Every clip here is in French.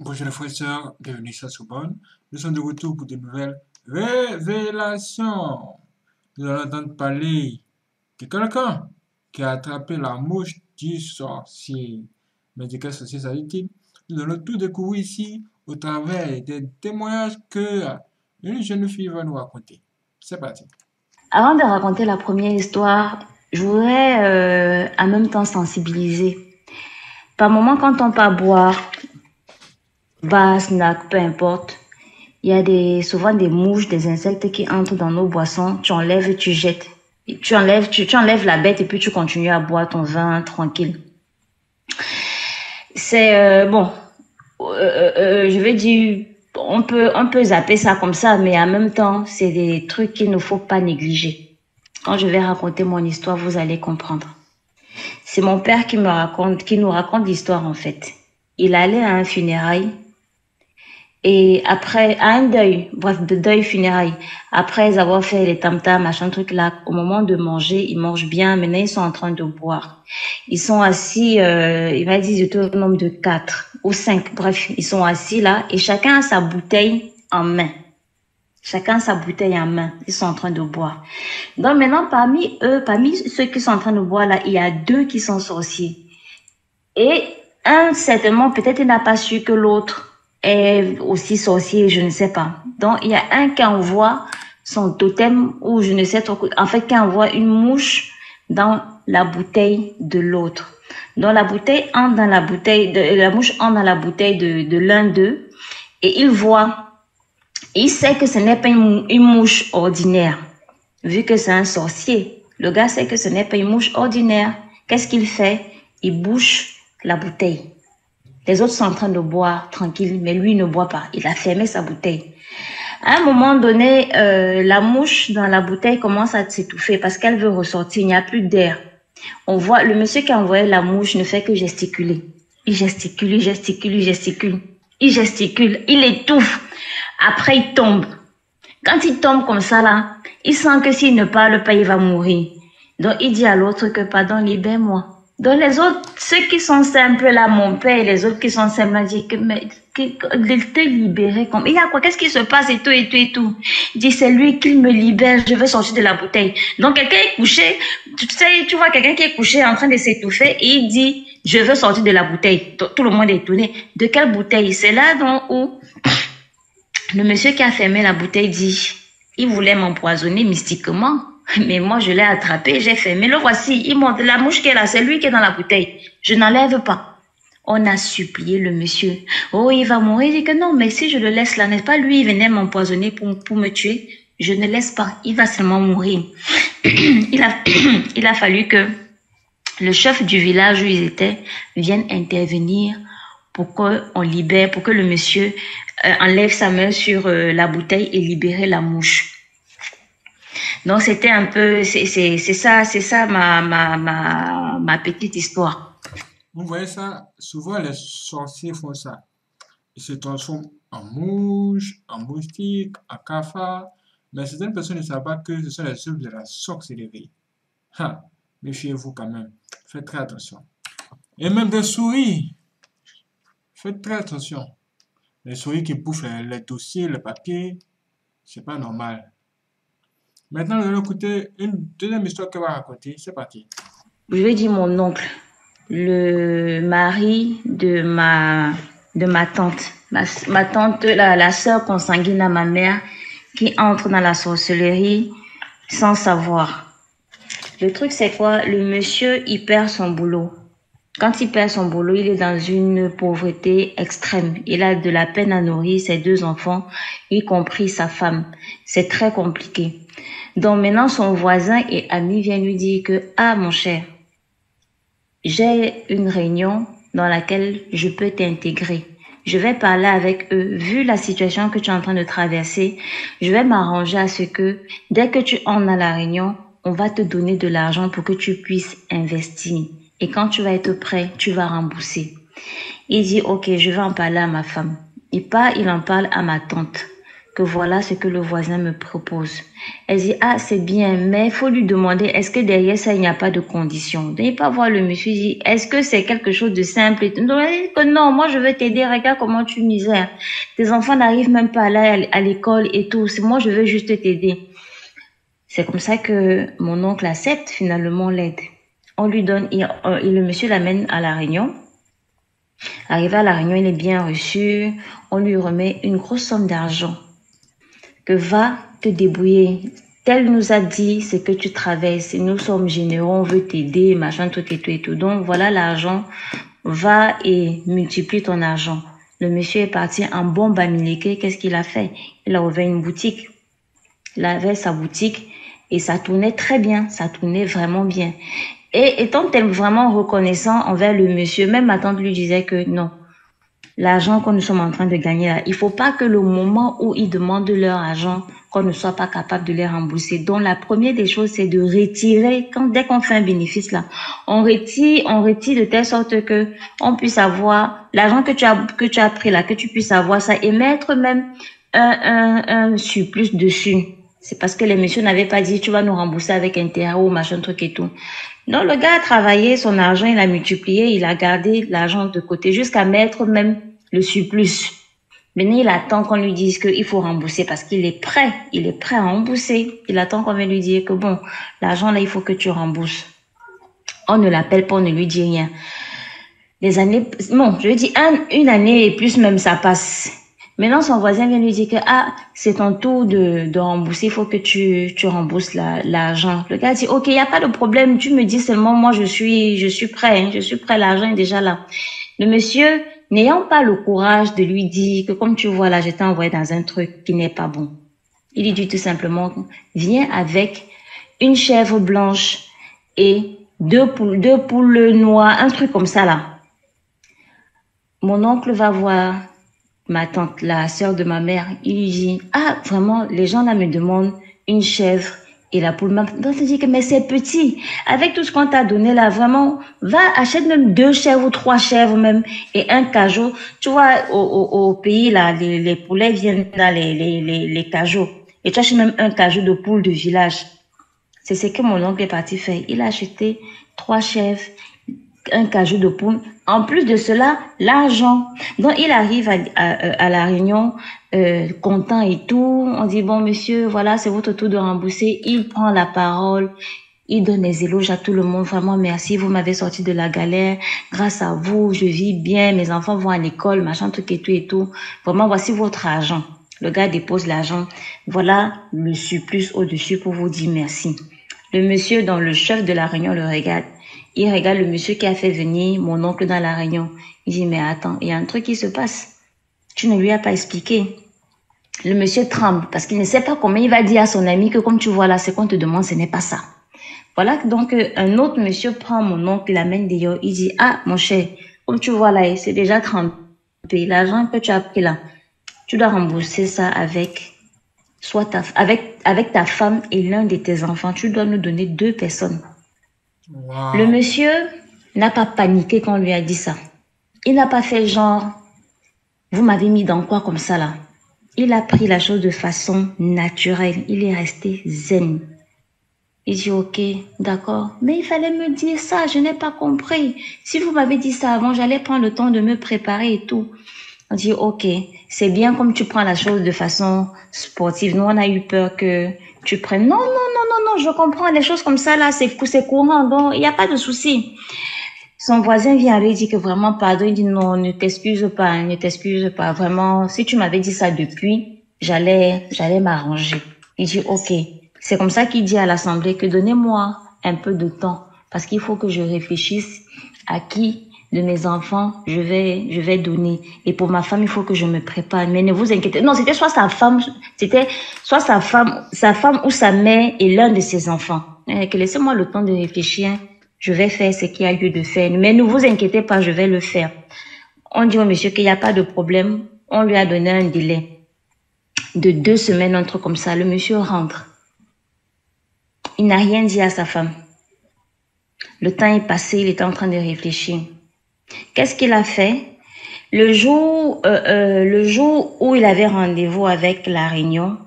Bonjour les frères et sœurs, bienvenue sur Soubonne. Nous sommes de retour pour de nouvelles révélations. Nous allons entendre parler de quelqu'un qui a attrapé la mouche du sorcier. Mais de quel sorcier s'agit-il? Nous allons tout découvrir ici au travers des témoignages que une jeune fille va nous raconter. C'est parti. Avant de raconter la première histoire, je voudrais euh, en même temps sensibiliser. Par moment, quand on part boire, bar, snack, peu importe, il y a des, souvent des mouches, des insectes qui entrent dans nos boissons. Tu enlèves et tu jettes. tu enlèves, tu, enlèves la bête et puis tu continues à boire ton vin tranquille. C'est euh, bon. Euh, euh, je vais dire, on peut, on peut zapper ça comme ça, mais en même temps, c'est des trucs qu'il ne faut pas négliger. Quand je vais raconter mon histoire, vous allez comprendre. C'est mon père qui me raconte, qui nous raconte l'histoire en fait. Il allait à un funérail et après, à un deuil, bref, de deuil funérailles, après avoir fait les tam-tams, machin truc là, au moment de manger, ils mangent bien, maintenant ils sont en train de boire. Ils sont assis, euh, il m'a dit, étaient au nombre de quatre ou cinq, bref, ils sont assis là, et chacun a sa bouteille en main. Chacun sa bouteille en main, ils sont en train de boire. Donc maintenant, parmi eux, parmi ceux qui sont en train de boire là, il y a deux qui sont sorciers. Et un, certainement, peut-être il n'a pas su que l'autre est aussi sorcier, je ne sais pas. Donc, il y a un qui envoie son totem ou je ne sais trop, en fait, qui envoie une mouche dans la bouteille de l'autre. Donc, la bouteille entre dans la bouteille, de, la mouche entre dans la bouteille de, de l'un d'eux et il voit, il sait que ce n'est pas une mouche ordinaire, vu que c'est un sorcier. Le gars sait que ce n'est pas une mouche ordinaire. Qu'est-ce qu'il fait? Il bouche la bouteille. Les autres sont en train de boire tranquille, mais lui ne boit pas. Il a fermé sa bouteille. À un moment donné, euh, la mouche dans la bouteille commence à s'étouffer parce qu'elle veut ressortir. Il n'y a plus d'air. On voit le monsieur qui a envoyé la mouche ne fait que gesticuler. Il gesticule, il gesticule, il gesticule. Il gesticule, il étouffe. Après, il tombe. Quand il tombe comme ça là, il sent que s'il ne parle pas, il va mourir. Donc il dit à l'autre que pardon, libère-moi. Donc les autres, ceux qui sont simples là, mon père, et les autres qui sont simples là, disent que mais libéré comme il y a quoi? Qu'est-ce qui se passe et tout et tout et tout? Il dit c'est lui qui me libère, je veux sortir de la bouteille. Donc quelqu'un est couché, tu sais, tu vois quelqu'un qui est couché en train de s'étouffer et il dit je veux sortir de la bouteille. Tout le monde est étonné. De quelle bouteille? C'est là donc où le monsieur qui a fermé la bouteille dit il voulait m'empoisonner mystiquement. Mais moi, je l'ai attrapé, j'ai fait. Mais le voici, il monte. La mouche qui est là, c'est lui qui est dans la bouteille. Je n'enlève pas. On a supplié le monsieur. Oh, il va mourir. Il dit que non, mais si je le laisse là, n'est-ce pas? Lui, il venait m'empoisonner pour, pour me tuer. Je ne laisse pas. Il va seulement mourir. il, a, il a fallu que le chef du village où ils étaient vienne intervenir pour qu'on libère, pour que le monsieur euh, enlève sa main sur euh, la bouteille et libérer la mouche. Donc c'était un peu, c'est ça, c'est ça ma, ma, ma, ma petite histoire. Vous voyez ça, souvent les sorciers font ça. Ils se transforment en mouche, en moustique, en cafard. Mais certaines personnes ne savent pas que ce sont les œuvres de la sorcellerie. Ha, méfiez-vous quand même. Faites très attention. Et même des souris. Faites très attention. Les souris qui bouffent les, les dossiers, le papier, c'est pas normal. Maintenant, nous allons écouter une deuxième histoire qu'elle va raconter. C'est parti. Je vais dire mon oncle, le mari de ma, de ma tante. Ma, tante, la, la sœur consanguine à ma mère, qui entre dans la sorcellerie sans savoir. Le truc, c'est quoi? Le monsieur, il perd son boulot. Quand il perd son boulot, il est dans une pauvreté extrême. Il a de la peine à nourrir ses deux enfants, y compris sa femme. C'est très compliqué. Donc maintenant, son voisin et ami vient lui dire que, ah mon cher, j'ai une réunion dans laquelle je peux t'intégrer. Je vais parler avec eux. Vu la situation que tu es en train de traverser, je vais m'arranger à ce que dès que tu en as la réunion, on va te donner de l'argent pour que tu puisses investir. Et quand tu vas être prêt, tu vas rembourser. Il dit, ok, je vais en parler à ma femme. Il part, il en parle à ma tante que voilà ce que le voisin me propose. Elle dit, ah, c'est bien, mais il faut lui demander, est-ce que derrière ça, il n'y a pas de conditions? Ne pas voir le monsieur dit, est-ce que c'est quelque chose de simple? Et que non, moi, je vais t'aider, regarde comment tu misères. Tes enfants n'arrivent même pas à aller à l'école et tout. Moi, je veux juste t'aider. C'est comme ça que mon oncle accepte finalement l'aide. On lui donne, et le monsieur l'amène à la réunion. Arrivé à la réunion, il est bien reçu. On lui remet une grosse somme d'argent va te débrouiller. Tel nous a dit ce que tu traverses. Nous sommes généreux, on veut t'aider, machin, tout et tout et tout. Donc voilà l'argent. Va et multiplie ton argent. Le monsieur est parti en bon bamileke. Qu'est-ce qu'il a fait? Il a ouvert une boutique. Il avait sa boutique et ça tournait très bien. Ça tournait vraiment bien. Et étant vraiment reconnaissant envers le monsieur, même ma tante lui disait que non, l'argent que nous sommes en train de gagner là, il faut pas que le moment où ils demandent leur argent, qu'on ne soit pas capable de les rembourser. Donc la première des choses, c'est de retirer, quand dès qu'on fait un bénéfice là, on retire, on retire de telle sorte que on puisse avoir l'argent que tu as que tu as pris là, que tu puisses avoir ça et mettre même un, un, un surplus dessus. C'est parce que les messieurs n'avaient pas dit tu vas nous rembourser avec intérêt ou machin truc et tout. Non, le gars a travaillé son argent, il a multiplié, il a gardé l'argent de côté jusqu'à mettre même le surplus. Maintenant, il attend qu'on lui dise qu'il faut rembourser parce qu'il est prêt. Il est prêt à rembourser. Il attend qu'on lui dire que bon, l'argent là, il faut que tu rembourses. On ne l'appelle pas, on ne lui dit rien. Les années, bon, je dis une année et plus même ça passe. Maintenant, son voisin vient lui dire que ah, c'est ton tour de, de rembourser, il faut que tu, tu rembourses l'argent. le gars dit ok, il y a pas de problème, tu me dis seulement moi je suis je suis prêt, hein, je suis prêt, l'argent est déjà là. Le monsieur n'ayant pas le courage de lui dire que comme tu vois là, je t'ai envoyé dans un truc qui n'est pas bon. Il lui dit tout simplement, viens avec une chèvre blanche et deux poules, noires, un truc comme ça là. Mon oncle va voir ma tante, la sœur de ma mère. Il lui dit, ah, vraiment, les gens là me demandent une chèvre et la poule maintenant, se dit que, mais c'est petit. Avec tout ce qu'on t'a donné là, vraiment, va, achète même deux chèvres ou trois chèvres même et un cajot. Tu vois, au, au, pays là, les, poulets viennent dans les, les, les, cajots. Et tu achètes même un cajot de poule de village. C'est ce que mon oncle est parti faire. Il a acheté trois chèvres, un cajot de poule. En plus de cela, l'argent. Donc, il arrive à, à la réunion euh, content et tout. On dit, bon, monsieur, voilà, c'est votre tour de rembourser. Il prend la parole. Il donne les éloges à tout le monde. Vraiment, merci. Vous m'avez sorti de la galère. Grâce à vous, je vis bien. Mes enfants vont à l'école, machin, truc et tout et tout. Vraiment, voici votre argent. Le gars dépose l'argent. Voilà le surplus au-dessus pour vous dire merci. Le monsieur, dans le chef de la réunion, le regarde. Il regarde le monsieur qui a fait venir mon oncle dans la réunion. Il dit, mais attends, il y a un truc qui se passe. Tu ne lui as pas expliqué. Le monsieur tremble parce qu'il ne sait pas comment il va dire à son ami que comme tu vois là, ce qu'on te demande, ce n'est pas ça. Voilà donc un autre monsieur prend mon oncle, l'amène d'ailleurs, il dit, ah mon cher, comme tu vois là, c'est déjà trempé. L'argent que tu as pris là, tu dois rembourser ça avec soit ta, avec, avec ta femme et l'un de tes enfants. Tu dois nous donner deux personnes. Le monsieur n'a pas paniqué quand on lui a dit ça. Il n'a pas fait genre, vous m'avez mis dans quoi comme ça là? Il a pris la chose de façon naturelle. Il est resté zen. Il dit ok, d'accord, mais il fallait me dire ça, je n'ai pas compris. Si vous m'avez dit ça avant, j'allais prendre le temps de me préparer et tout. On dit ok, c'est bien comme tu prends la chose de façon sportive. Nous, on a eu peur que tu prennes. Non, non, non, non, non, je comprends. Les choses comme ça là, c'est courant, donc il n'y a pas de souci. Son voisin vient lui dire que vraiment, pardon, il dit non, ne t'excuse pas, ne t'excuse pas. Vraiment, si tu m'avais dit ça depuis, j'allais, j'allais m'arranger. Il dit, ok. C'est comme ça qu'il dit à l'Assemblée que donnez-moi un peu de temps parce qu'il faut que je réfléchisse à qui de mes enfants je vais je vais donner et pour ma femme il faut que je me prépare mais ne vous inquiétez non c'était soit sa femme c'était soit sa femme sa femme ou sa mère et l'un de ses enfants eh, que laissez-moi le temps de réfléchir je vais faire ce qu'il y a lieu de faire. Mais ne vous inquiétez pas, je vais le faire. On dit au monsieur qu'il n'y a pas de problème. On lui a donné un délai de deux semaines, un truc comme ça. Le monsieur rentre. Il n'a rien dit à sa femme. Le temps est passé, il était en train de réfléchir. Qu'est-ce qu'il a fait? Le jour, euh, euh, le jour où il avait rendez-vous avec la Réunion,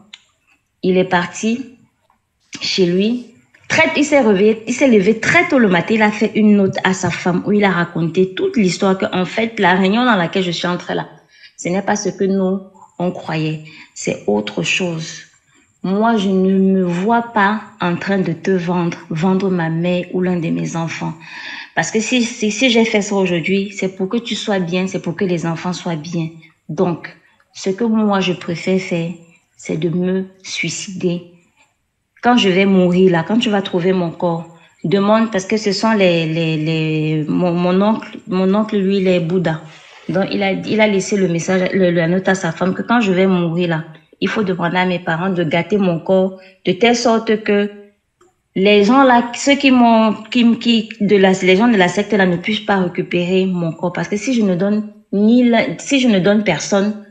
il est parti chez lui. Très, il s'est réveillé, il s'est levé très tôt le matin. Il a fait une note à sa femme où il a raconté toute l'histoire que, en fait, la réunion dans laquelle je suis entrée là, ce n'est pas ce que nous on croyait, c'est autre chose. Moi, je ne me vois pas en train de te vendre, vendre ma mère ou l'un de mes enfants. Parce que si, si, si j'ai fait ça aujourd'hui, c'est pour que tu sois bien, c'est pour que les enfants soient bien. Donc, ce que moi, je préfère faire, c'est de me suicider. Quand je vais mourir là, quand tu vas trouver mon corps, demande, parce que ce sont les, les, les, mon, mon oncle, mon oncle, lui, il est Bouddha. Donc, il a, il a laissé le message, le, la note à sa femme que quand je vais mourir là, il faut demander à mes parents de gâter mon corps de telle sorte que les gens là, ceux qui m'ont, qui, qui, de la, les gens de la secte là ne puissent pas récupérer mon corps. Parce que si je ne donne ni si je ne donne personne,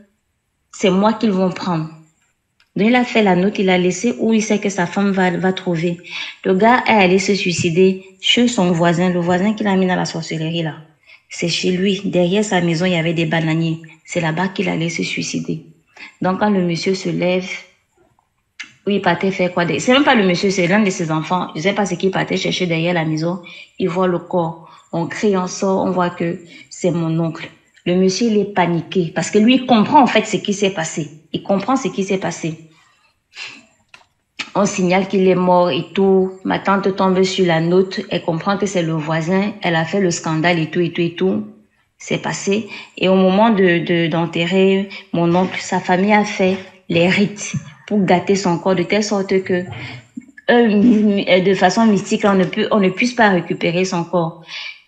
c'est moi qu'ils vont prendre. Donc il a fait la note, il a laissé où il sait que sa femme va, va trouver. Le gars est allé se suicider chez son voisin, le voisin qu'il a mis dans la sorcellerie là. C'est chez lui. Derrière sa maison, il y avait des bananiers. C'est là-bas qu'il allait se suicider. Donc quand le monsieur se lève, oui, il partait faire quoi? C'est même pas le monsieur, c'est l'un de ses enfants. Je sais pas ce qu'il partait chercher derrière la maison. Il voit le corps. On crie, on sort, on voit que c'est mon oncle. Le monsieur, il est paniqué parce que lui, il comprend en fait ce qui s'est passé. Il comprend ce qui s'est passé. On signale qu'il est mort et tout. Ma tante tombe sur la note. Elle comprend que c'est le voisin. Elle a fait le scandale et tout et tout et tout. C'est passé. Et au moment de d'enterrer mon oncle, sa famille a fait les rites pour gâter son corps de telle sorte que euh, de façon mystique, on ne, puisse pas récupérer son corps.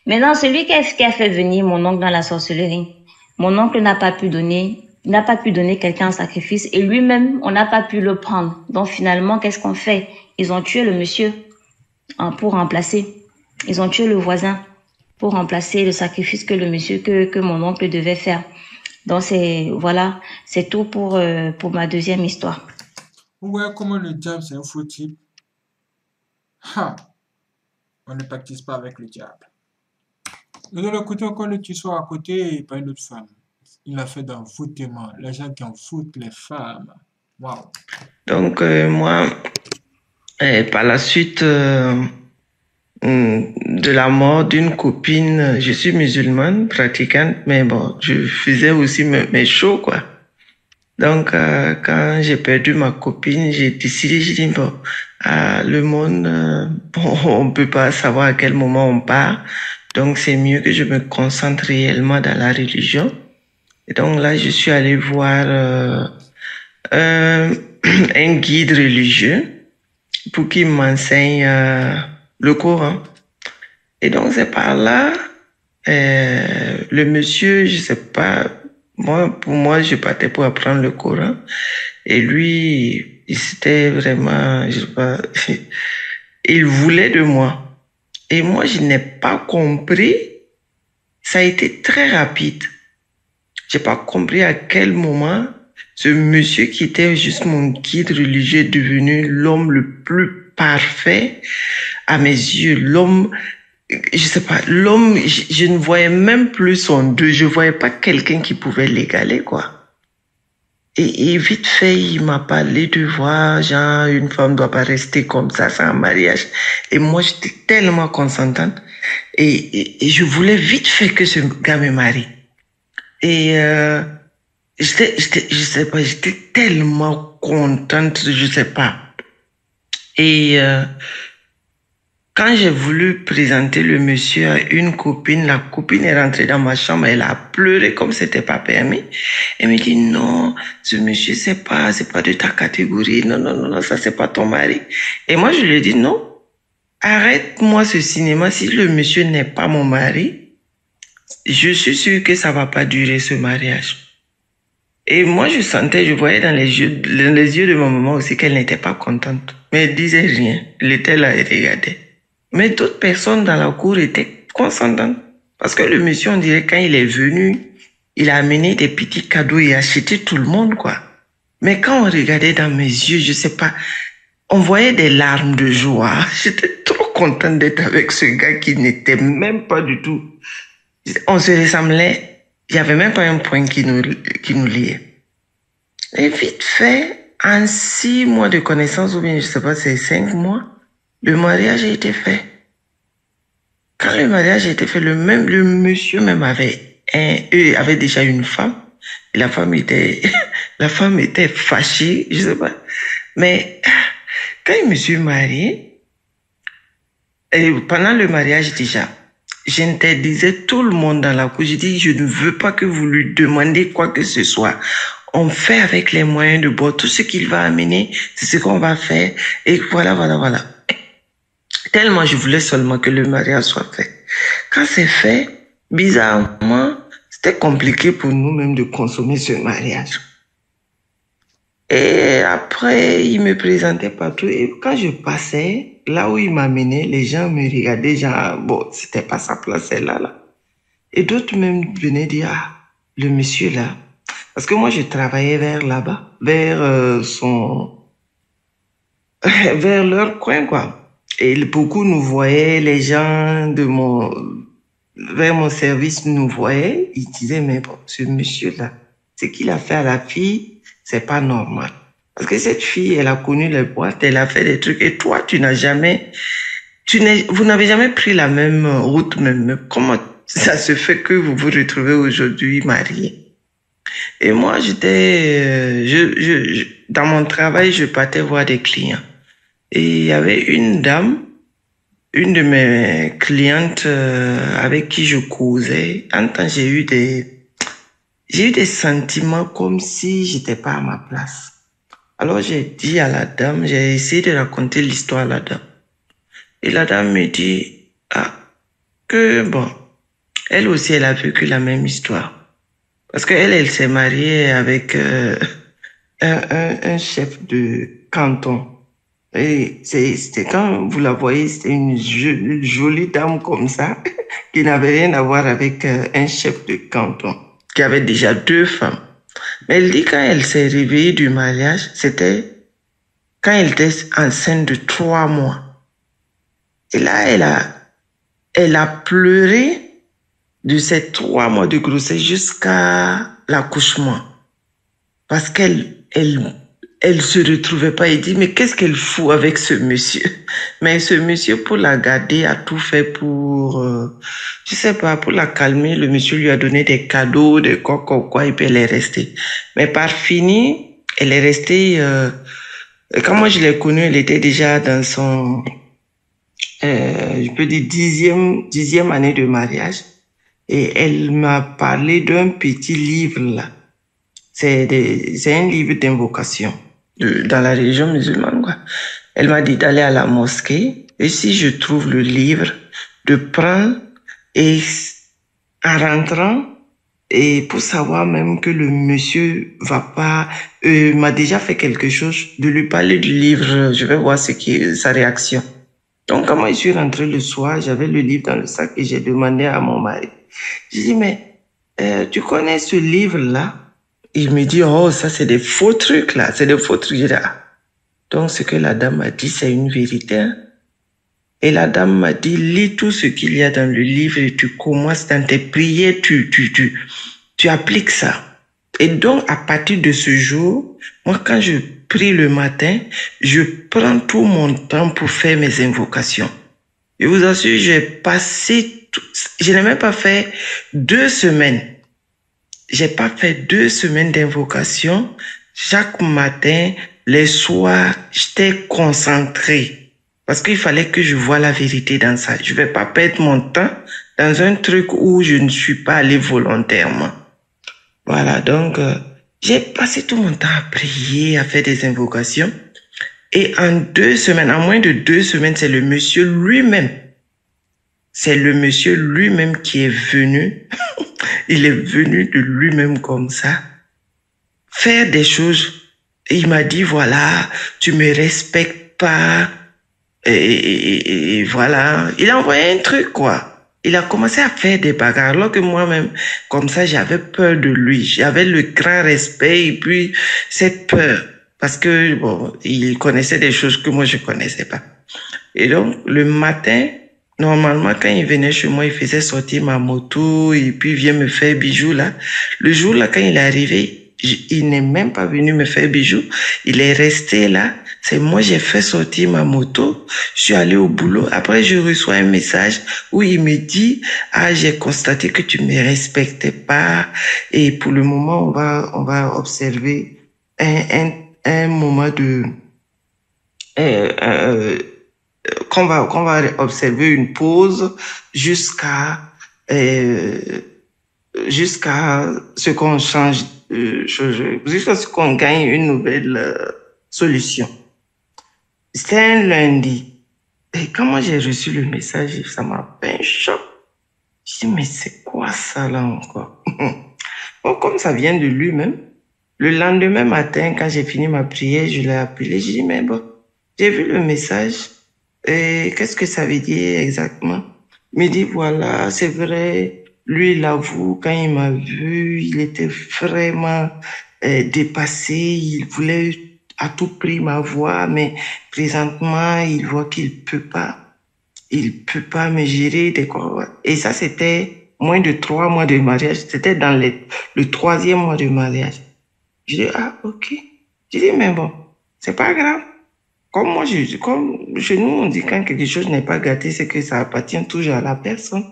Maintenant, celui qui a fait venir mon oncle dans la sorcellerie, mon oncle n'a pas pu donner, n'a pas pu donner quelqu'un en sacrifice et lui-même, on n'a pas pu le prendre. Donc finalement, qu'est-ce qu'on fait? Ils ont tué le monsieur hein, pour remplacer. Ils ont tué le voisin pour remplacer le sacrifice que le monsieur, que, que mon oncle devait faire. Donc c'est voilà, c'est tout pour euh, pour ma deuxième histoire. Ouais, comment le diable c'est un faux type? On ne pactise pas avec le diable. Et de l'autre côté, encore le tueur à côté par une autre femme. Il a fait d'envoûtement. Les gens qui en foutent les femmes. Waouh! Donc, euh, moi, et par la suite euh, de la mort d'une copine, je suis musulmane, pratiquante, mais bon, je faisais aussi mes, shows, quoi. Donc, euh, quand j'ai perdu ma copine, j'ai décidé, j'ai dit, bon, le monde, euh, bon, on peut pas savoir à quel moment on part. Donc, c'est mieux que je me concentre réellement dans la religion. Et donc là, je suis allé voir euh, un, un guide religieux pour qu'il m'enseigne euh, le Coran. Et donc, c'est par là, euh, le monsieur, je sais pas, moi, pour moi, je partais pour apprendre le Coran. Et lui, c'était vraiment, je sais pas, il voulait de moi. Et moi, je n'ai pas compris. Ça a été très rapide. J'ai pas compris à quel moment ce monsieur qui était juste mon guide religieux est devenu l'homme le plus parfait à mes yeux. L'homme, je sais pas, l'homme, je, ne voyais même plus son deux. Je voyais pas quelqu'un qui pouvait l'égaler, quoi. Et, vite fait, il m'a parlé de voir, genre, une femme doit pas rester comme ça sans mariage. Et moi, j'étais tellement consentante. Et, et, et, je voulais vite fait que ce gars me marie. Et euh, j'étais, je sais pas, j'étais tellement contente, je sais pas. Et euh, quand j'ai voulu présenter le monsieur à une copine, la copine est rentrée dans ma chambre, elle a pleuré comme c'était pas permis. Elle me dit non, ce monsieur c'est pas, c'est pas de ta catégorie, non non non, non ça c'est pas ton mari. Et moi je lui ai dit non, arrête-moi ce cinéma si le monsieur n'est pas mon mari. Je suis sûr que ça va pas durer ce mariage. Et moi, je sentais, je voyais dans les yeux, dans les yeux de ma maman aussi qu'elle n'était pas contente. Mais elle disait rien. Elle était là et regardait. Mais d'autres personnes dans la cour étaient consentantes. Parce que le monsieur, on dirait, quand il est venu, il a amené des petits cadeaux et acheté tout le monde, quoi. Mais quand on regardait dans mes yeux, je sais pas, on voyait des larmes de joie. J'étais trop contente d'être avec ce gars qui n'était même pas du tout. On se ressemblait il n'y avait même pas un point qui nous, qui nous liait. Et vite fait, en six mois de connaissance, ou bien je sais pas, c'est cinq mois, le mariage a été fait. Quand le mariage a été fait, le même, le monsieur même avait un, eux avait déjà une femme. La femme était, la femme était fâchée, je sais pas. Mais, quand je me suis mariée, et pendant le mariage déjà, j'interdisais tout le monde dans la cour. Je dis, je ne veux pas que vous lui demandiez quoi que ce soit. On fait avec les moyens de bord. Tout ce qu'il va amener, c'est ce qu'on va faire. Et voilà, voilà, voilà. Tellement je voulais seulement que le mariage soit fait. Quand c'est fait, bizarrement, c'était compliqué pour nous même de consommer ce mariage. Et après, il me présentait partout. Et quand je passais, là où il m'amenait, les gens me regardaient, genre, bon, c'était pas sa place, celle-là, là. Et d'autres même venaient dire, ah, le monsieur là. Parce que moi, je travaillais vers là-bas, vers euh, son, vers leur coin, quoi. Et beaucoup nous voyaient, les gens de mon, vers mon service nous voyaient, ils disaient, mais bon, ce monsieur là, ce qu'il a fait à la fille, c'est pas normal. Parce que cette fille, elle a connu les boîtes, elle a fait des trucs, et toi, tu n'as jamais, tu n'es, vous n'avez jamais pris la même route, même. Comment ça se fait que vous vous retrouvez aujourd'hui marié? Et moi, j'étais, euh, je, je, dans mon travail, je partais voir des clients. Et il y avait une dame, une de mes clientes euh, avec qui je causais. En temps, j'ai eu des, j'ai eu des sentiments comme si j'étais pas à ma place. Alors j'ai dit à la dame, j'ai essayé de raconter l'histoire à la dame. Et la dame me dit, ah, que bon, elle aussi, elle a vécu la même histoire. Parce qu'elle, elle, s'est mariée avec euh, un, chef de canton. Et c'était quand vous la voyez, c'était une, une, jolie dame comme ça, qui n'avait rien à voir avec euh, un chef de canton, qui avait déjà deux femmes. Mais elle dit quand elle s'est réveillée du mariage, c'était quand elle était enceinte de trois mois. Et là, elle a, elle a pleuré de ces trois mois de grossesse jusqu'à l'accouchement. Parce qu'elle, elle, elle se retrouvait pas. Elle dit, mais qu'est-ce qu'elle fout avec ce monsieur? Mais ce monsieur, pour la garder, a tout fait pour, euh, je sais pas, pour la calmer. Le monsieur lui a donné des cadeaux, des quoi, quoi, quoi, et puis elle est restée. Mais par fini, elle est restée, euh, quand moi je l'ai connue, elle était déjà dans son, euh, je peux dire dixième, dixième année de mariage. Et elle m'a parlé d'un petit livre là. C'est un livre d'invocation dans la région musulmane. Quoi. Elle m'a dit d'aller à la mosquée et si je trouve le livre, de prendre et en rentrant et pour savoir même que le monsieur va pas euh, m'a déjà fait quelque chose, de lui parler du livre, je vais voir ce qui est sa réaction. Donc quand moi je suis rentré le soir, j'avais le livre dans le sac et j'ai demandé à mon mari. J'ai dit mais euh, tu connais ce livre là il me dit, oh, ça, c'est des faux trucs, là. C'est des faux trucs. Dis, ah. Donc, ce que la dame a dit, c'est une vérité. Hein. Et la dame m'a dit, lis tout ce qu'il y a dans le livre et tu commences dans tes prières, tu, tu, tu, tu appliques ça. Et donc, à partir de ce jour, moi, quand je prie le matin, je prends tout mon temps pour faire mes invocations. Je vous assure, j'ai passé, je n'ai même pas fait deux semaines j'ai pas fait deux semaines d'invocation. Chaque matin, les soirs, j'étais concentré. Parce qu'il fallait que je vois la vérité dans ça. Je vais pas perdre mon temps dans un truc où je ne suis pas allé volontairement. Voilà, donc euh, j'ai passé tout mon temps à prier, à faire des invocations. Et en deux semaines, en moins de deux semaines, c'est le monsieur lui-même. C'est le monsieur lui-même qui est venu il est venu de lui-même comme ça, faire des choses. il m'a dit, voilà, tu me respectes pas. Et, voilà, il a envoyé un truc, quoi. Il a commencé à faire des bagarres, alors que moi-même, comme ça, j'avais peur de lui. J'avais le grand respect et puis cette peur. Parce que, bon, il connaissait des choses que moi, je connaissais pas. Et donc, le matin, Normalement, quand il venait chez moi, il faisait sortir ma moto et puis il vient me faire bijoux là. Le jour là, quand il est arrivé, il n'est même pas venu me faire bijoux. Il est resté là. C'est moi, j'ai fait sortir ma moto. Je suis allé au boulot. Après, je reçois un message où il me dit, ah, j'ai constaté que tu me respectais pas. Et pour le moment, on va, on va observer un, un, un moment de, euh, euh, qu'on va, qu'on va observer une pause jusqu'à euh, jusqu'à ce qu'on change, euh, jusqu'à ce qu'on gagne une nouvelle euh, solution. C'était un lundi. Et quand j'ai reçu le message, ça m'a fait un choc. Je dis, mais c'est quoi ça là encore? Bon, Comme ça vient de lui-même, le lendemain matin, quand j'ai fini ma prière, je l'ai appelé, j'ai dit, mais bon, j'ai vu le message, et qu'est-ce que ça veut dire exactement? Il me dit, voilà, c'est vrai, lui, il quand il m'a vu, il était vraiment euh, dépassé, il voulait à tout prix m'avoir, mais présentement, il voit qu'il peut pas. Il peut pas me gérer des. Et ça, c'était moins de trois mois de mariage. C'était dans le troisième mois de mariage. Je dis, ah, ok. Je dis, mais bon, c'est pas grave. Comme moi, je, comme chez nous, on dit quand quelque chose n'est pas gâté, c'est que ça appartient toujours à la personne.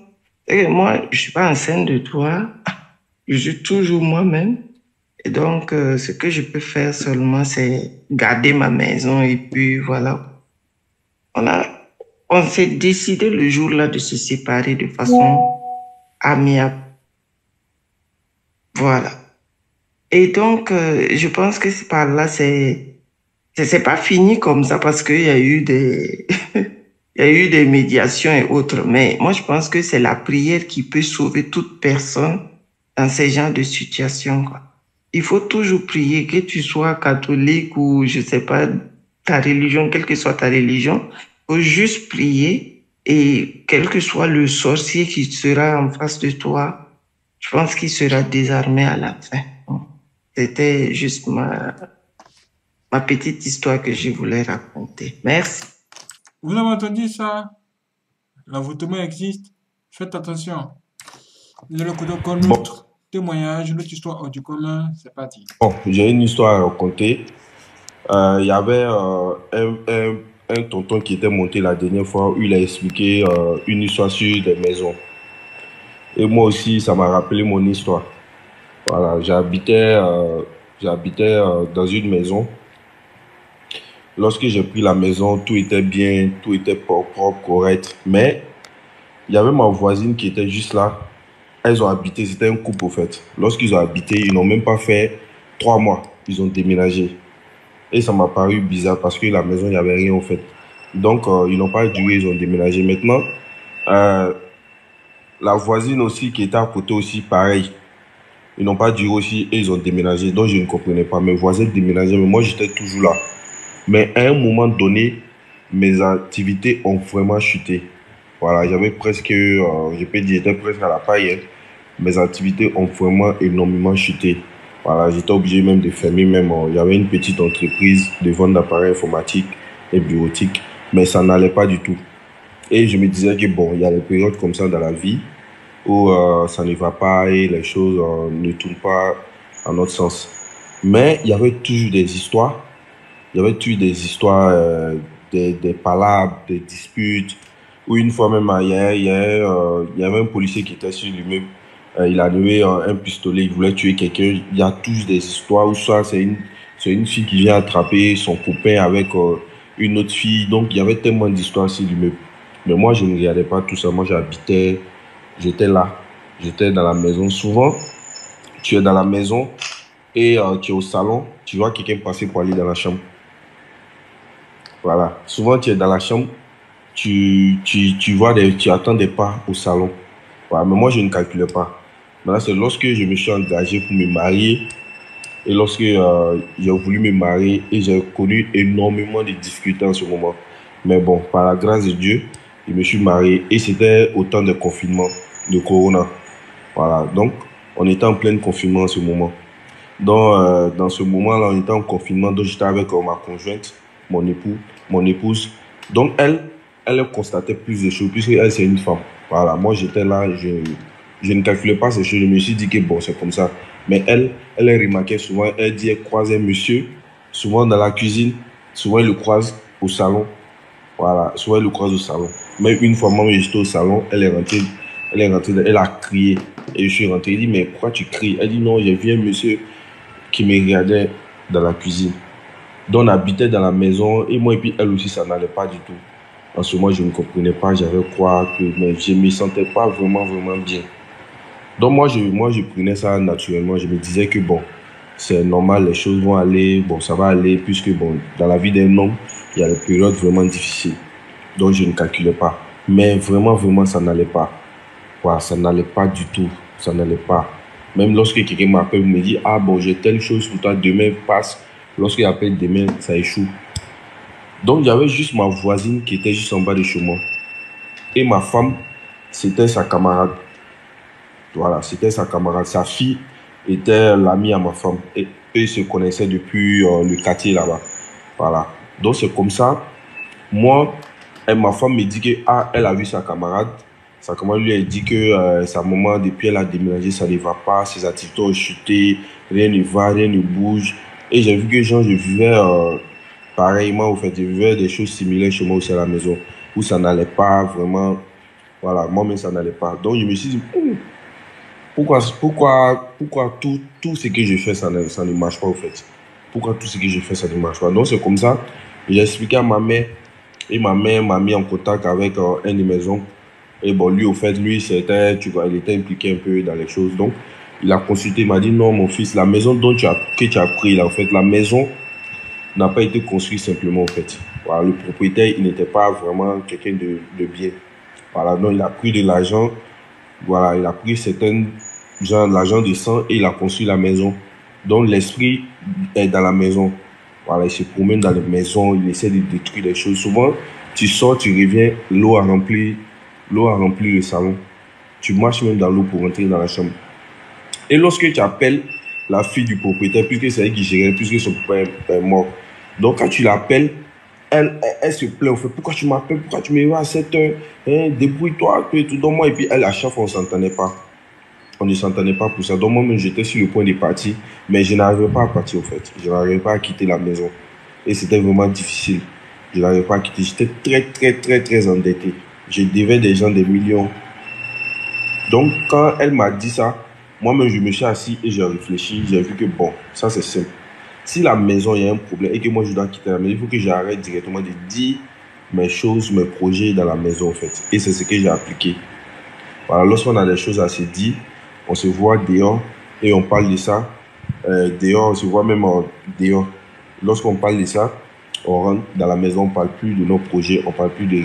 Et moi, je suis pas enceinte de toi. Je suis toujours moi-même. Et donc, euh, ce que je peux faire seulement, c'est garder ma maison et puis voilà. On a, on s'est décidé le jour-là de se séparer de façon amiable. Voilà. Et donc, euh, je pense que c'est par là, c'est c'est pas fini comme ça parce qu'il y a eu des, il y a eu des médiations et autres. Mais moi, je pense que c'est la prière qui peut sauver toute personne dans ces genres de situations. Quoi. Il faut toujours prier, que tu sois catholique ou je sais pas ta religion, quelle que soit ta religion, faut juste prier et quel que soit le sorcier qui sera en face de toi, je pense qu'il sera désarmé à la fin. C'était juste ma, ma petite histoire que je voulais raconter. Merci. Vous avez entendu ça? L'envoûtement existe. Faites attention. Nous allons encore notre témoignage, notre histoire du commun. C'est parti. Bon, j'ai une histoire à raconter. Euh, Il y avait euh, un, un, un, tonton qui était monté la dernière fois où il a expliqué euh, une histoire sur des maisons. Et moi aussi, ça m'a rappelé mon histoire. Voilà, j'habitais euh, j'habitais euh, dans une maison Lorsque j'ai pris la maison, tout était bien, tout était propre, correct. Mais il y avait ma voisine qui était juste là. Elles ont habité, c'était un couple au fait. Lorsqu'ils ont habité, ils n'ont même pas fait trois mois. Ils ont déménagé. Et ça m'a paru bizarre parce que la maison, il n'y avait rien au fait. Donc, euh, ils n'ont pas duré, ils ont déménagé. Maintenant, euh, la voisine aussi qui était à côté aussi, pareil. Ils n'ont pas duré aussi et ils ont déménagé. Donc, je ne comprenais pas. Mes voisins déménageaient, mais moi, j'étais toujours là. Mais à un moment donné, mes activités ont vraiment chuté. Voilà, j'avais presque, euh, je peux dire, j'étais presque à la paille. Hein. Mes activités ont vraiment énormément chuté. Voilà, j'étais obligé même de fermer même. Euh, avait une petite entreprise de vente d'appareils informatiques et bureautiques, mais ça n'allait pas du tout. Et je me disais que bon, il y a des périodes comme ça dans la vie où euh, ça ne va pas et les choses euh, ne tournent pas en notre sens. Mais il y avait toujours des histoires il y avait toujours des histoires, euh, des, des palabres, des disputes. Ou une fois même, il y, a, il, y a, euh, il y avait un policier qui était sur lui-même. Euh, il a levé un, pistolet, il voulait tuer quelqu'un. Il y a tous des histoires où ça, c'est une, c'est une fille qui vient attraper son copain avec une autre fille. Donc, il y avait tellement d'histoires sur lui-même. Mais moi, je ne regardais pas tout ça. Moi, j'habitais, j'étais là. J'étais dans la maison. Souvent, tu es dans la maison et tu es au salon, tu vois quelqu'un passer pour aller dans la chambre. Voilà. Souvent, tu es dans la chambre, tu, tu, tu vois des, tu attends des pas au salon. Voilà. Mais moi, je ne calculais pas. Maintenant, c'est lorsque je me suis engagé pour me marier et lorsque euh, j'ai voulu me marier et j'ai connu énormément de difficultés en ce moment. Mais bon, par la grâce de Dieu, je me suis marié et c'était au temps de confinement, de Corona. Voilà. Donc, on était en plein confinement en ce moment. Donc, euh, dans ce moment-là, on était en confinement, donc j'étais avec euh, ma conjointe, mon époux, mon épouse. Donc, elle, elle constatait plus de choses, puisque elle, c'est une femme. Voilà, moi, j'étais là, je, je ne calculais pas ces choses. Je me suis dit que bon, c'est comme ça. Mais elle, elle remarquait souvent, elle dit, elle croisait monsieur, souvent dans la cuisine, souvent elle le croise au salon. Voilà, souvent elle le croise au salon. Mais une fois, moi, j'étais au salon, elle est rentrée, elle est rentrée, elle a crié. Et je suis rentré, il dit, mais pourquoi tu cries? Elle dit, non, j'ai vu un monsieur qui me regardait dans la cuisine. Donc on habitait dans la maison et moi et puis elle aussi, ça n'allait pas du tout. En ce moment, je ne comprenais pas, j'avais quoi, que, mais je me sentais pas vraiment, vraiment bien. Donc moi je, moi, je prenais ça naturellement. Je me disais que bon, c'est normal, les choses vont aller, bon, ça va aller, puisque bon, dans la vie d'un homme, il y a des périodes vraiment difficiles. Donc je ne calculais pas. Mais vraiment, vraiment, ça n'allait pas. Voilà, ça n'allait pas du tout. Ça n'allait pas. Même lorsque quelqu'un m'appelle, me dit, ah bon, j'ai telle chose pour toi, demain passe. Lorsqu'il appelle demain, ça échoue. Donc j'avais juste ma voisine qui était juste en bas de chez moi. Et ma femme, c'était sa camarade. Voilà, c'était sa camarade. Sa fille était l'amie à ma femme. Et eux se connaissaient depuis euh, le quartier là-bas. Voilà. Donc c'est comme ça. Moi, et ma femme me dit que ah, elle a vu sa camarade. Sa camarade lui a dit que euh, sa maman, depuis elle a déménagé, ça ne va pas. Ses activités ont chuté. Rien ne va, rien ne bouge. Et j'ai vu que genre, je vivais euh, pareillement, au fait, je vivais des choses similaires chez moi aussi à la maison, où ça n'allait pas vraiment. Voilà, moi-même, ça n'allait pas. Donc, je me suis dit, hmm, pourquoi, pourquoi, pourquoi tout, tout ce que je fais, ça ne, ça ne marche pas, au fait? Pourquoi tout ce que je fais, ça ne marche pas? Donc, c'est comme ça. J'ai expliqué à ma mère, et ma mère m'a mis en contact avec euh, un des maisons. Et bon, lui, au fait, lui, c'était, tu vois, il était impliqué un peu dans les choses. Donc, il a consulté, il m'a dit, non, mon fils, la maison dont tu as, que tu as pris, là, en fait, la maison n'a pas été construite simplement, en fait. Le propriétaire, il n'était pas vraiment quelqu'un de, de bien. Voilà, donc il a pris de l'argent, voilà, il a pris certains, genre, l'argent de sang et il a construit la maison. Donc l'esprit est dans la maison. Voilà, il se promène dans les maisons, il essaie de détruire des choses. Souvent, tu sors, tu reviens, l'eau a rempli, l'eau a rempli le salon. Tu marches même dans l'eau pour rentrer dans la chambre. Et lorsque tu appelles la fille du propriétaire, puisque c'est elle qui gérait, puisque son père est mort, donc quand tu l'appelles, elle, elle, se plaint, fait, pourquoi tu m'appelles, pourquoi tu me vois à cette heure, hein, débrouille-toi, et tout, dans moi, et puis elle, à chaque fois, on ne s'entendait pas. On ne s'entendait pas pour ça. Donc moi-même, j'étais sur le point de partir, mais je n'arrivais pas à partir, au fait. Je n'arrivais pas à quitter la maison. Et c'était vraiment difficile. Je n'arrivais pas à quitter. J'étais très, très, très, très endetté. Je devais des gens des millions. Donc, quand elle m'a dit ça, moi-même, je me suis assis et j'ai réfléchi. J'ai vu que, bon, ça c'est simple. Si la maison, il y a un problème et que moi, je dois quitter la maison, il faut que j'arrête directement de dire mes choses, mes projets dans la maison, en fait. Et c'est ce que j'ai appliqué. Voilà, lorsqu'on a des choses à se dire, on se voit dehors et on parle de ça. Euh, dehors, on se voit même dehors. Lorsqu'on parle de ça, on rentre dans la maison, on ne parle plus de nos projets, on ne parle plus de...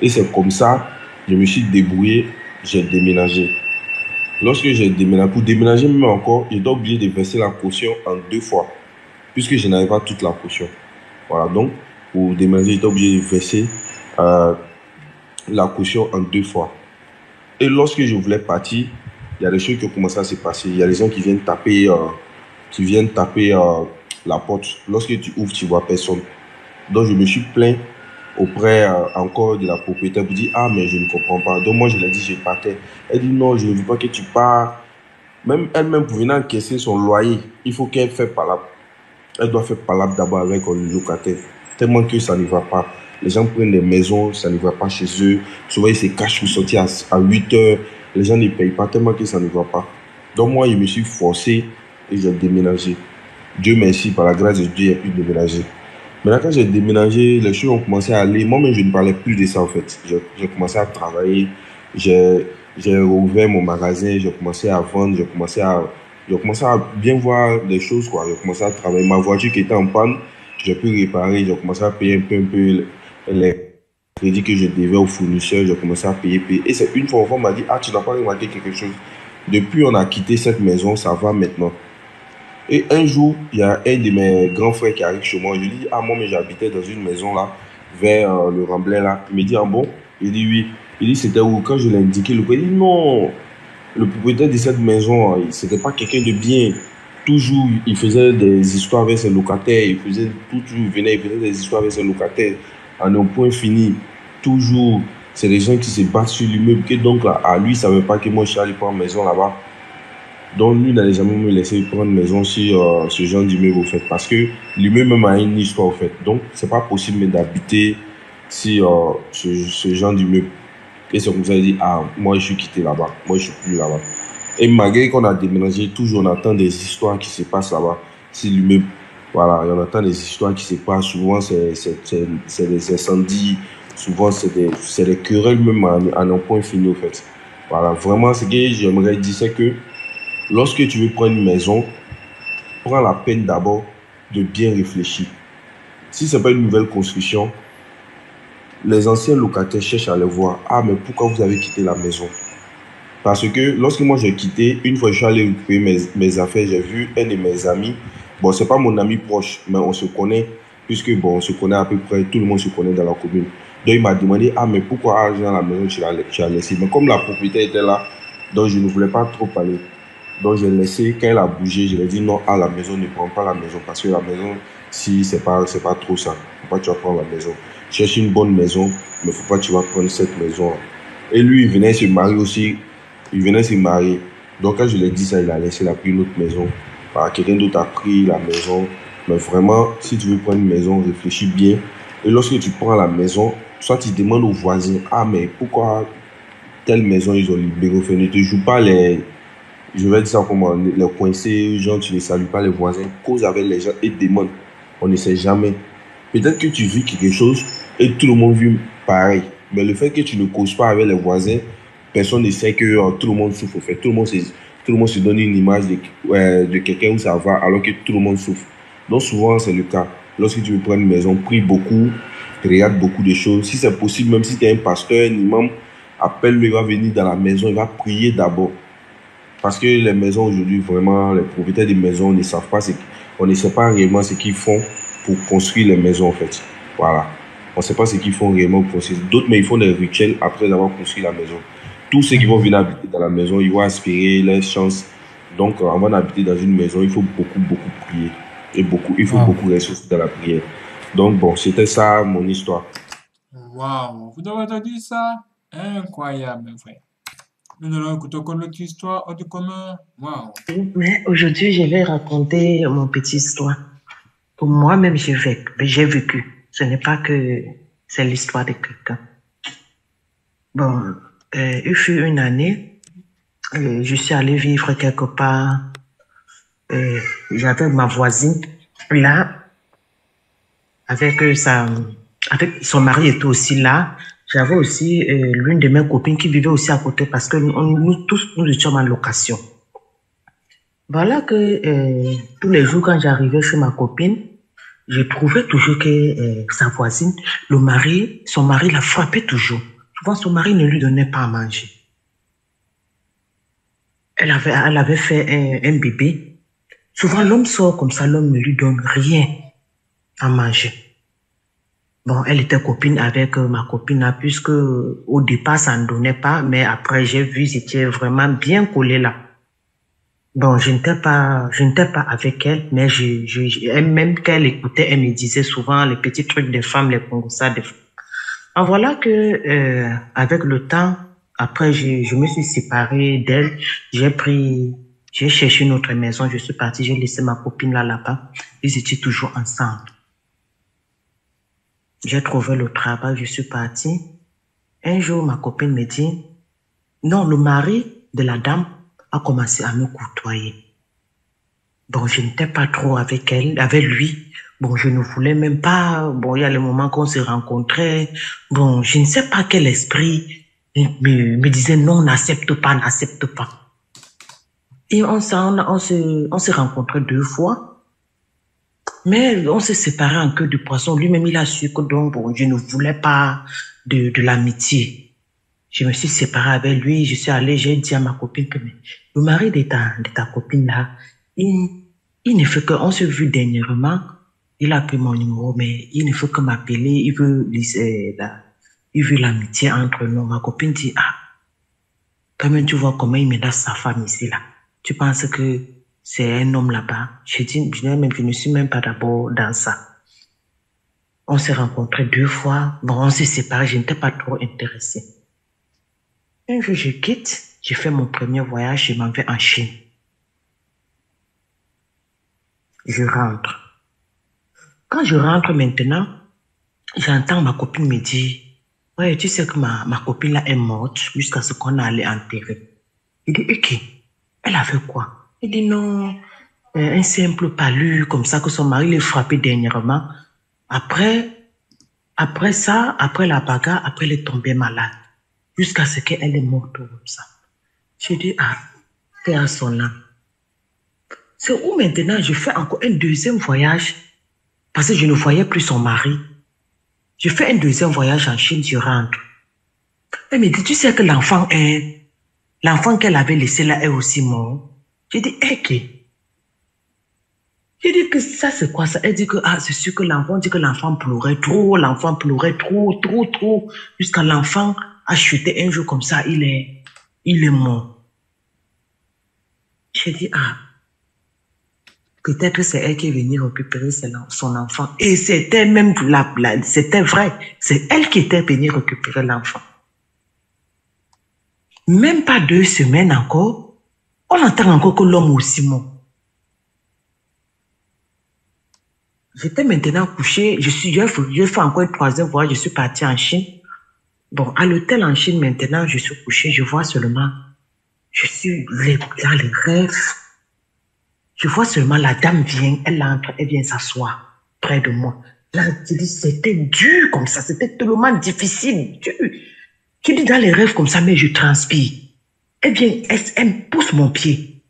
Et c'est comme ça, je me suis débrouillé, j'ai déménagé. Lorsque j'ai déménagé, pour déménager même encore, j'étais obligé de verser la caution en deux fois, puisque je n'avais pas toute la caution. Voilà, donc pour déménager, j'étais obligé de verser euh, la caution en deux fois. Et lorsque je voulais partir, il y a des choses qui ont commencé à se passer. Il y a des gens qui viennent taper, euh, qui viennent taper euh, la porte. Lorsque tu ouvres, tu vois personne. Donc je me suis plaint auprès euh, encore de la propriétaire pour dire Ah, mais je ne comprends pas. Donc moi, je lui ai dit Je partais. Elle dit Non, je ne veux pas que tu pars. Même elle-même, pour venir encaisser son loyer, il faut qu'elle fasse palabre. Elle doit faire palabre d'abord avec le locataire. Tellement que ça ne va pas. Les gens prennent des maisons, ça ne va pas chez eux. Souvent, ils se cachent pour sortir à, 8 heures. Les gens ne payent pas tellement que ça ne va pas. Donc moi, je me suis forcé et j'ai déménagé. Dieu merci, par la grâce de Dieu, j'ai pu déménager. Maintenant, quand j'ai déménagé, les choses ont commencé à aller. Moi-même, je ne parlais plus de ça, en fait. J'ai commencé à travailler. J'ai ouvert mon magasin. J'ai commencé à vendre. J'ai commencé à, commencé à bien voir les choses, quoi. J'ai commencé à travailler. Ma voiture qui était en panne, j'ai pu réparer. J'ai commencé à payer un peu, un peu les crédits que je devais aux fournisseurs. J'ai commencé à payer, payer. Et c'est une fois, on m'a dit, ah, tu n'as pas remarqué quelque chose. Depuis, on a quitté cette maison, ça va maintenant. Et un jour, il y a un de mes grands frères qui arrive chez moi. Je lui dis, ah, moi, mais j'habitais dans une maison là, vers euh, le Remblai là. Il me dit, ah bon? Il dit, oui. Il dit, c'était où? Quand je l'ai indiqué, le il dit, non. Le propriétaire de cette maison, hein, c'était pas quelqu'un de bien. Toujours, il faisait des histoires avec ses locataires. Il faisait, toujours, il venait, il faisait des histoires avec ses locataires. En un point fini. toujours, c'est des gens qui se battent sur l'immeuble. Donc, là, à lui, il savait pas que moi, je suis allé prendre maison là-bas. Donc, lui, n'allait jamais me laisser prendre maison sur euh, ce genre d'immeuble, au fait. Parce que l'immeuble même a une histoire, au fait. Donc, c'est pas possible d'habiter sur euh, ce, ce, genre d'immeuble. Et c'est comme ça, il dit, ah, moi, je suis quitté là-bas. Moi, je suis plus là-bas. Et malgré qu'on a déménagé, toujours on entend des histoires qui se passent là-bas. C'est l'immeuble. Voilà, on entend des histoires qui se passent. Souvent, c'est des incendies. Souvent, c'est des, des querelles même à, à un point fini, au fait. Voilà, vraiment, ce que j'aimerais dire, c'est que lorsque tu veux prendre une maison, prends la peine d'abord de bien réfléchir. Si ce n'est pas une nouvelle construction, les anciens locataires cherchent à le voir. Ah, mais pourquoi vous avez quitté la maison? Parce que lorsque moi j'ai quitté, une fois que je suis allé récupérer mes, affaires, j'ai vu un de mes amis. Bon, c'est pas mon ami proche, mais on se connaît, puisque bon, on se connaît à peu près, tout le monde se connaît dans la commune. Donc il m'a demandé, ah, mais pourquoi dans la maison tu l'as laissé Mais comme la propriété était là, donc je ne voulais pas trop parler. Donc j'ai laissé, quand elle a bougé, je lui ai dit non, à la maison, ne prends pas la maison, parce que la maison, si c'est pas, c'est pas trop ça, faut pas tu vas prendre la maison. Cherche une bonne maison, mais faut pas tu vas prendre cette maison. Et lui, il venait se marier aussi, il venait se marier. Donc quand je lui ai dit ça, il a laissé, il a pris une autre maison. Quelqu'un d'autre a pris la maison. Mais vraiment, si tu veux prendre une maison, réfléchis bien. Et lorsque tu prends la maison, soit tu demandes aux voisins, ah mais pourquoi telle maison ils ont libéré, ne te joue pas les, je vais dire ça comment, les coincés, gens, tu ne salues pas les voisins, cause avec les gens et demande. On ne sait jamais. Peut-être que tu vis quelque chose et tout le monde vit pareil. Mais le fait que tu ne causes pas avec les voisins, personne ne sait que euh, tout le monde souffre. Fait. Tout, le monde se, tout le monde se donne une image de, de quelqu'un où ça va alors que tout le monde souffre. Donc souvent, c'est le cas. Lorsque tu veux prendre une maison, prie beaucoup, regarde beaucoup de choses. Si c'est possible, même si tu es un pasteur, un imam, appelle-le, il va venir dans la maison, il va prier d'abord. Parce que les maisons aujourd'hui, vraiment, les propriétaires des maisons ne savent pas, on ne sait pas réellement ce qu'ils font pour construire les maisons en fait. Voilà. On ne sait pas ce qu'ils font réellement pour construire. D'autres, mais ils font des rituels après avoir construit la maison. Tous ceux qui vont venir habiter dans la maison, ils vont aspirer les chances. Donc, euh, avant d'habiter dans une maison, il faut beaucoup, beaucoup prier. Et beaucoup, il faut beaucoup rester dans la prière. Donc, bon, c'était ça mon histoire. Waouh, vous avez entendu ça? Incroyable, frère. Nous aujourd'hui, je vais raconter mon petite histoire. Pour moi-même, j'ai vécu. J'ai vécu. Ce n'est pas que c'est l'histoire de quelqu'un. Bon, euh, il fut une année, euh, je suis allée vivre quelque part. Euh, J'avais ma voisine là, avec sa, avec son mari était aussi là. J'avais aussi euh, l'une de mes copines qui vivait aussi à côté parce que nous, tous, nous étions en location. Voilà que euh, tous les jours quand j'arrivais chez ma copine, je trouvais toujours que euh, sa voisine, le mari, son mari la frappait toujours. Souvent, son mari ne lui donnait pas à manger. Elle avait, elle avait fait un, un bébé. Souvent, l'homme sort comme ça, l'homme ne lui donne rien à manger. Bon, elle était copine avec euh, ma copine, là, puisque au départ, ça ne donnait pas, mais après, j'ai vu, c'était vraiment bien collé là. Bon, je n'étais pas, je n'étais pas avec elle, mais je, je, même qu'elle écoutait, elle me disait souvent les petits trucs des femmes, les ça des femmes. En voilà que, euh, avec le temps, après, je, je me suis séparée d'elle, j'ai pris, j'ai cherché une autre maison, je suis partie, j'ai laissé ma copine là, là-bas. Ils étaient toujours ensemble. J'ai trouvé le travail, je suis partie. Un jour, ma copine me dit, non, le mari de la dame a commencé à me côtoyer. Bon, je n'étais pas trop avec elle, avec lui. Bon, je ne voulais même pas. Bon, il y a le moment qu'on s'est rencontrés. Bon, je ne sais pas quel esprit me, disait non, n'accepte pas, n'accepte pas. Et on s'est, on, se, on s'est rencontrés deux fois. Mais on s'est séparés en queue de poisson. Lui-même, il a su que donc, bon, je ne voulais pas de, de l'amitié. Je me suis séparée avec lui. Je suis allée, j'ai dit à ma copine que mais, le mari de ta, de ta copine là, il, il ne fait que, on s'est vu dernièrement. Il a pris mon numéro, mais il ne fait que m'appeler. Il veut, la, il veut l'amitié entre nous. Ma copine dit, ah, quand même, tu vois comment il me donne sa femme ici là. Tu penses que c'est un homme là-bas. Je dis, je, je ne suis même pas d'abord dans ça. On s'est rencontrés deux fois. Bon, on s'est séparés. Je n'étais pas trop intéressée. Un jour, je quitte. J'ai fait mon premier voyage. Je m'en vais en Chine. Je rentre. Quand je rentre maintenant, j'entends ma copine me dire, ouais, tu sais que ma, ma copine là est morte jusqu'à ce qu'on allait enterrer. Il dit, ok. Elle a fait quoi? Il dit, non, un simple palu comme ça que son mari l'a frappé dernièrement. Après, après ça, après la bagarre, après elle est tombée malade. Jusqu'à ce qu'elle est morte comme ça. J'ai dit, ah, t'es à son âme. C'est où maintenant je fais encore un deuxième voyage? Parce que je ne voyais plus son mari. Je fais un deuxième voyage en Chine, je rentre. Elle me dit, tu sais que l'enfant est, l'enfant qu'elle avait laissé là est aussi mort. J'ai dit, eh, que. J'ai dit que ça c'est quoi ça? Elle dit que, ah, c'est sûr que l'enfant dit que l'enfant pleurait trop, l'enfant pleurait trop, trop, trop, jusqu'à l'enfant a chuté un jour comme ça, il est, il est mort. J'ai dit, ah, peut-être c'est elle qui est venue récupérer son enfant. Et c'était même la c'était vrai. C'est elle qui était venue récupérer l'enfant. Même pas deux semaines encore, on entend encore que l'homme aussi mort. J'étais maintenant couché, je suis, je fais encore une troisième fois, je suis parti en Chine. Bon, à l'hôtel en Chine maintenant, je suis couché, je vois seulement, je suis dans les rêves. Je vois seulement la dame vient, elle entre, elle vient s'asseoir près de moi. Là, je dis, c'était dur comme ça, c'était tellement difficile. Je, dis dans les rêves comme ça, mais je transpire. Eh bien, elle, elle pousse mon pied.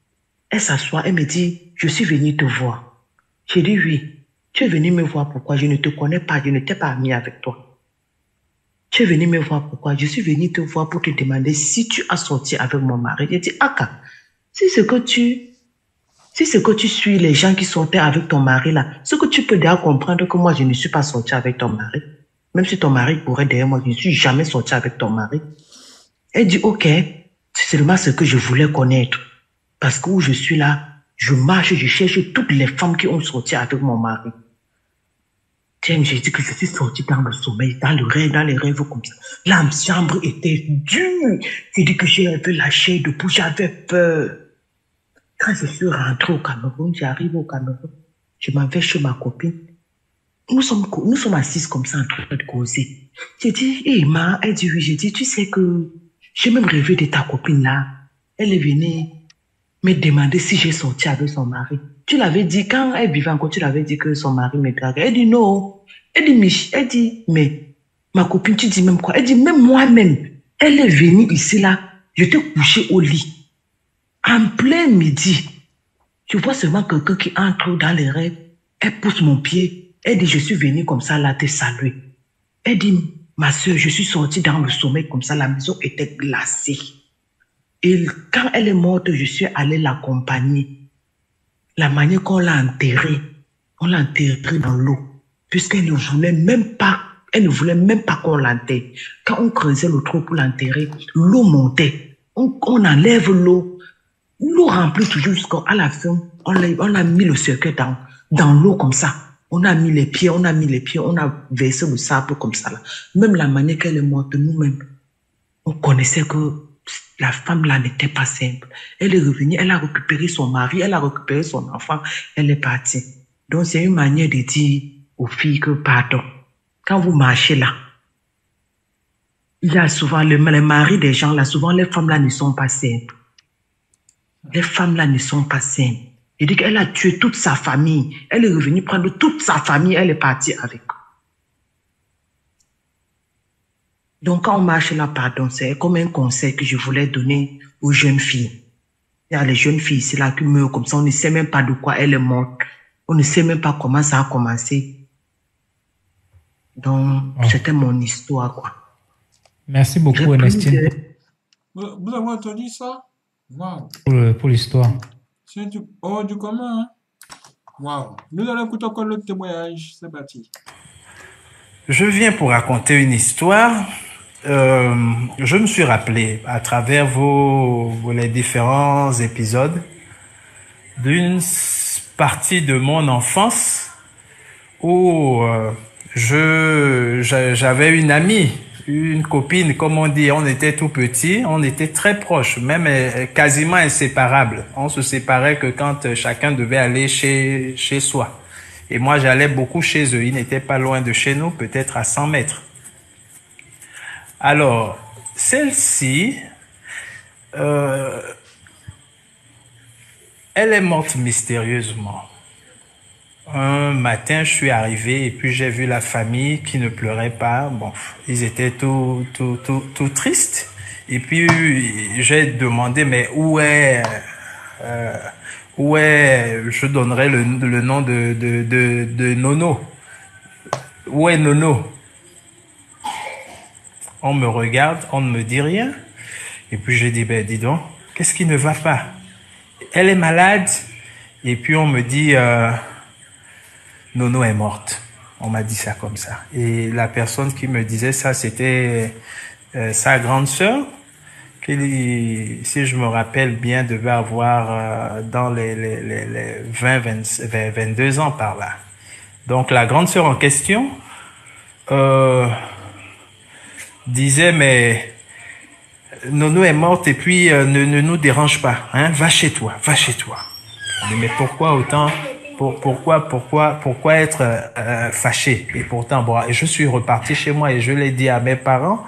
Elle s'assoit, elle me dit, je suis venue te voir. J'ai dit oui. Tu es venu me voir pourquoi Je ne te connais pas, je ne t'ai pas mis avec toi. Tu es venu me voir pourquoi Je suis venu te voir pour te demander si tu as sorti avec mon mari. J'ai dit, Aka, si c'est que tu, si c'est que tu suis les gens qui sortaient avec ton mari là, ce que tu peux déjà comprendre que moi je ne suis pas sorti avec ton mari. Même si ton mari pourrait derrière moi, je ne suis jamais sorti avec ton mari. Elle dit, ok, c'est seulement ce que je voulais connaître. Parce que où je suis là, je marche, je cherche toutes les femmes qui ont sorti avec mon mari. Tiens, j'ai dit que je suis sorti dans le sommeil, dans le rêve, dans les rêves comme ça. La chambre était dure. J'ai dit que peu lâché debout, j'avais peur. Quand je suis rentré au Cameroun, j'arrive au Cameroun, je m'en vais chez ma copine. Nous sommes, nous sommes assises comme ça en train de causer. J'ai dit, hé, ma, elle dit oui. J'ai dit, tu sais que j'ai même rêvé de ta copine là. Elle est venue me demander si j'ai sorti avec son mari. Tu l'avais dit, quand elle vivait encore, tu l'avais dit que son mari me draguait. Elle dit non. Elle dit, Mich, elle dit, mais ma copine, tu dis même quoi? Elle dit, même moi-même, elle est venue ici là, j'étais couché au lit. En plein midi, je vois seulement quelqu'un qui entre dans les rêves. Elle pousse mon pied. Elle dit, je suis venue comme ça là te saluer. Elle dit, ma soeur, je suis sortie dans le sommeil comme ça, la maison était glacée. Et quand elle est morte, je suis allée l'accompagner. La manière qu'on l'a enterrée, on l'a enterrée dans l'eau puisqu'elle ne voulait même pas, elle ne voulait même pas qu'on l'enterre. Quand on creusait le trou pour l'enterrer, l'eau montait. On, enlève l'eau. L'eau remplit toujours jusqu'à la fin. On a, on a mis le cercueil dans l'eau comme ça. On a mis les pieds, on a mis les pieds, on a versé le sable comme ça. Là. Même la manière qu'elle est morte, nous-mêmes, on connaissait que la femme là n'était pas simple. Elle est revenue, elle a récupéré son mari, elle a récupéré son enfant, elle est partie. Donc c'est une manière de dire, aux filles que, pardon, quand vous marchez là, il y a souvent le, les maris des gens là, souvent les femmes là ne sont pas simples. Les femmes là ne sont pas simples. Il dit qu'elle a tué toute sa famille. Elle est revenue prendre toute sa famille, elle est partie avec. Donc quand on marche là, pardon, c'est comme un conseil que je voulais donner aux jeunes filles. Il y a les jeunes filles ici là qui meurent comme ça, on ne sait même pas de quoi elle est morte. On ne sait même pas comment ça a commencé. Donc, Ah. c'était mon histoire, quoi. Merci beaucoup, Ernestine, Vous, avez entendu ça? Waouh. pour, le- pour l'histoire. C'est du hors du commun. Hein? Waouh. Nous allons écouter encore l'autre témoignage. C'est parti. Je viens pour raconter une histoire. Euh, je me suis rappelé à travers vos, les différents épisodes d'une partie de mon enfance où euh, je j'a- j'avais une amie, une copine, comme on dit, on était tout petits, on était très proches, même euh, quasiment inséparables. On se séparait que quand euh, chacun devait aller chez chez soi. Et moi, j'allais beaucoup chez eux. Ils n'étaient pas loin de chez nous, peut-être à 100 mètres. Alors, celle-ci, euh, elle est morte mystérieusement. Un matin, je suis arrivé et puis j'ai vu la famille qui ne pleurait pas. Bon, ils étaient tout, tout, tout, tout tristes. Et puis, j'ai demandé, mais où est, euh, où est, je donnerai le, le nom de, de, de, de Nono. Où est Nono? On me regarde, on ne me dit rien. Et puis je dis, ben dis donc, qu'est-ce qui ne va pas? Elle est malade. Et puis on me dit, euh, Nono est morte. On m'a dit ça comme ça. Et la personne qui me disait ça, c'était euh, sa grande sœur, qui, si je me rappelle bien, devait avoir euh, dans les, les, les, les 20, 20, 20, 22 ans par là. Donc la grande sœur en question euh, disait, mais Nono est morte et puis euh, ne, ne nous dérange pas. Hein? Va chez toi, va chez toi. Mais pourquoi autant pour, pourquoi, pourquoi, pourquoi être euh, fâché? Et pourtant, bon, je suis reparti chez moi et je l'ai dit à mes parents.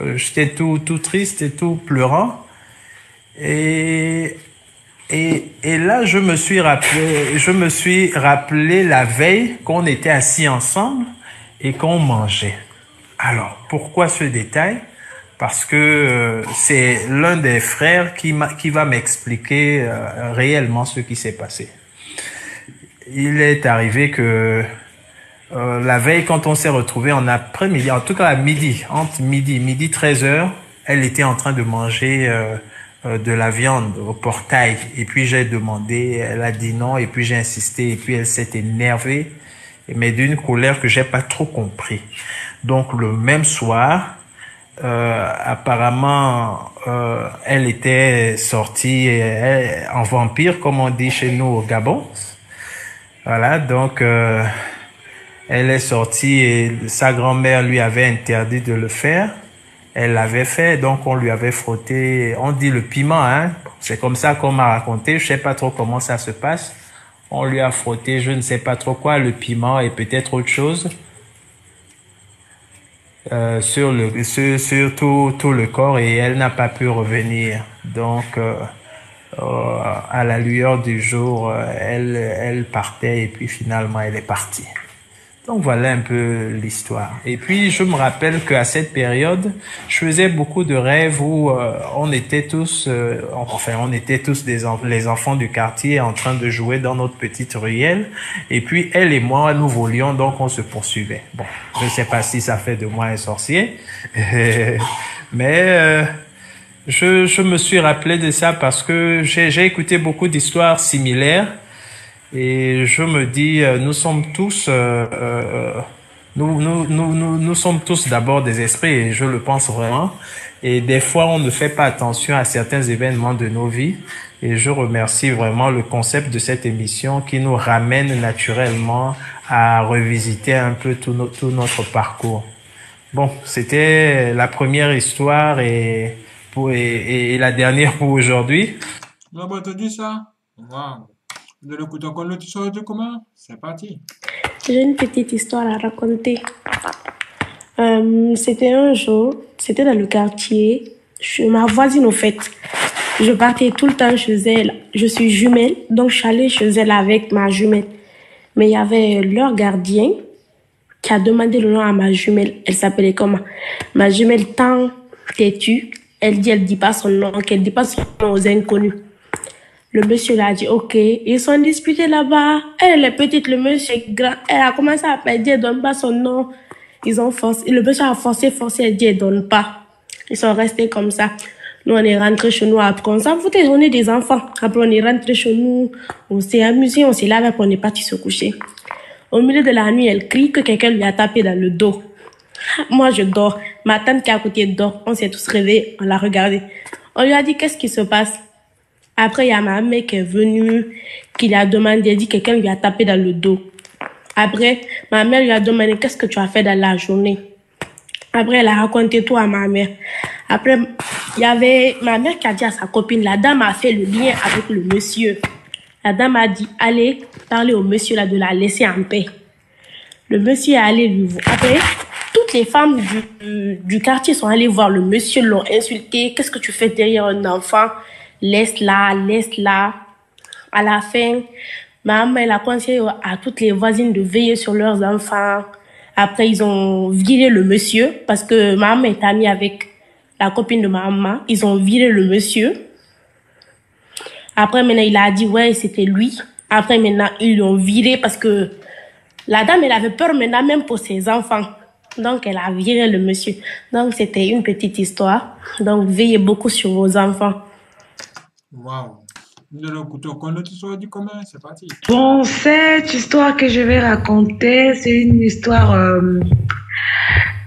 Euh, J'étais tout, tout triste et tout pleurant. Et, et, et là, je me suis rappelé, je me suis rappelé la veille qu'on était assis ensemble et qu'on mangeait. Alors, pourquoi ce détail? Parce que euh, c'est l'un des frères qui, qui va m'expliquer réellement ce qui s'est passé. Il est arrivé que euh, la veille, quand on s'est retrouvé en après-midi, en tout cas à midi, entre midi, midi 13 heures, elle était en train de manger euh, euh, de la viande au portail. Et puis j'ai demandé, elle a dit non, et puis j'ai insisté, et puis elle s'est énervée, mais d'une colère que j'ai pas trop compris. Donc le même soir, euh, apparemment, euh, elle était sortie euh, en vampire, comme on dit chez nous au Gabon. Voilà, donc euh, elle est sortie et sa grand-mère lui avait interdit de le faire. Elle l'avait fait, donc on lui avait frotté, on dit le piment, hein. C'est comme ça qu'on m'a raconté. Je sais pas trop comment ça se passe. On lui a frotté, je ne sais pas trop quoi, le piment et peut-être autre chose euh, sur le sur, sur tout, tout le corps et elle n'a pas pu revenir. Donc euh, à la lueur du jour, euh, elle elle partait et puis finalement elle est partie. Donc voilà un peu l'histoire. Et puis je me rappelle qu'à cette période, je faisais beaucoup de rêves où euh, on était tous, euh, enfin on était tous des les enfants du quartier en train de jouer dans notre petite ruelle. Et puis elle et moi, nous volions, donc on se poursuivait. Bon, je ne sais pas si ça fait de moi un sorcier, mais euh, je, je me suis rappelé de ça parce que j'ai écouté beaucoup d'histoires similaires. Et je me dis, euh, nous sommes tous, euh, euh, nous, nous, nous, nous sommes tous d'abord des esprits, et je le pense vraiment. Et des fois, on ne fait pas attention à certains événements de nos vies. Et je remercie vraiment le concept de cette émission qui nous ramène naturellement à revisiter un peu tout, no- tout notre parcours. Bon, c'était la première histoire et, pour, et, et la dernière pour aujourd'hui. Vous avez entendu ça? Vous allez écouter encore l'autre histoire de comment? C'est parti. J'ai une petite histoire à raconter. Euh, c'était un jour, c'était dans le quartier, chez ma voisine au fait. Je partais tout le temps chez elle. Je suis jumelle, donc je suis allée chez elle avec ma jumelle. Mais il y avait leur gardien qui a demandé le nom à ma jumelle. Elle s'appelait comment? Ma jumelle tant têtue. Elle dit, elle dit pas son nom, qu'elle dit pas son nom aux inconnus. Le monsieur l'a dit, ok, ils sont disputés là-bas. Elle est petite, le monsieur est grand. Elle a commencé à appeler, elle donne pas son nom. Ils ont forcé, le monsieur a forcé, forcé, elle dit, elle donne pas. Ils sont restés comme ça. Nous, on est rentrés chez nous après, on s'en foutait, on est des enfants. Après, on est rentrés chez nous, on s'est amusé, on s'est lavé, après, on est parti se coucher. Au milieu de la nuit, elle crie que quelqu'un lui a tapé dans le dos. Moi, je dors. Ma tante qui est à côté dort. On s'est tous réveillés, on l'a regardé. On lui a dit, qu'est-ce qui se passe? Après, il y a ma mère qui est venue, qui lui a demandé, dit quelqu'un lui a tapé dans le dos. Après, ma mère lui a demandé qu'est-ce que tu as fait dans la journée? Après, elle a raconté tout à ma mère. Après, il y avait ma mère qui a dit à sa copine, la dame a fait le lien avec le monsieur. La dame a dit, allez parler au monsieur là de la laisser en paix. Le monsieur est allé lui voir. Après, toutes les femmes du, du quartier sont allées voir le monsieur, l'ont insulté. Qu'est-ce que tu fais derrière un enfant? Laisse-la, laisse-la. À la fin, ma maman, elle a conseillé à toutes les voisines de veiller sur leurs enfants. Après, ils ont viré le monsieur parce que ma maman est amie avec la copine de ma maman. Ils ont viré le monsieur. Après, maintenant, il a dit, ouais, c'était lui. Après, maintenant, ils l'ont viré parce que la dame, elle avait peur maintenant même pour ses enfants. Donc, elle a viré le monsieur. Donc, c'était une petite histoire. Donc, veillez beaucoup sur vos enfants. Waouh. Nous allons écouter encore notre histoire du commun. C'est parti. Bon, cette histoire que je vais raconter, c'est une histoire euh,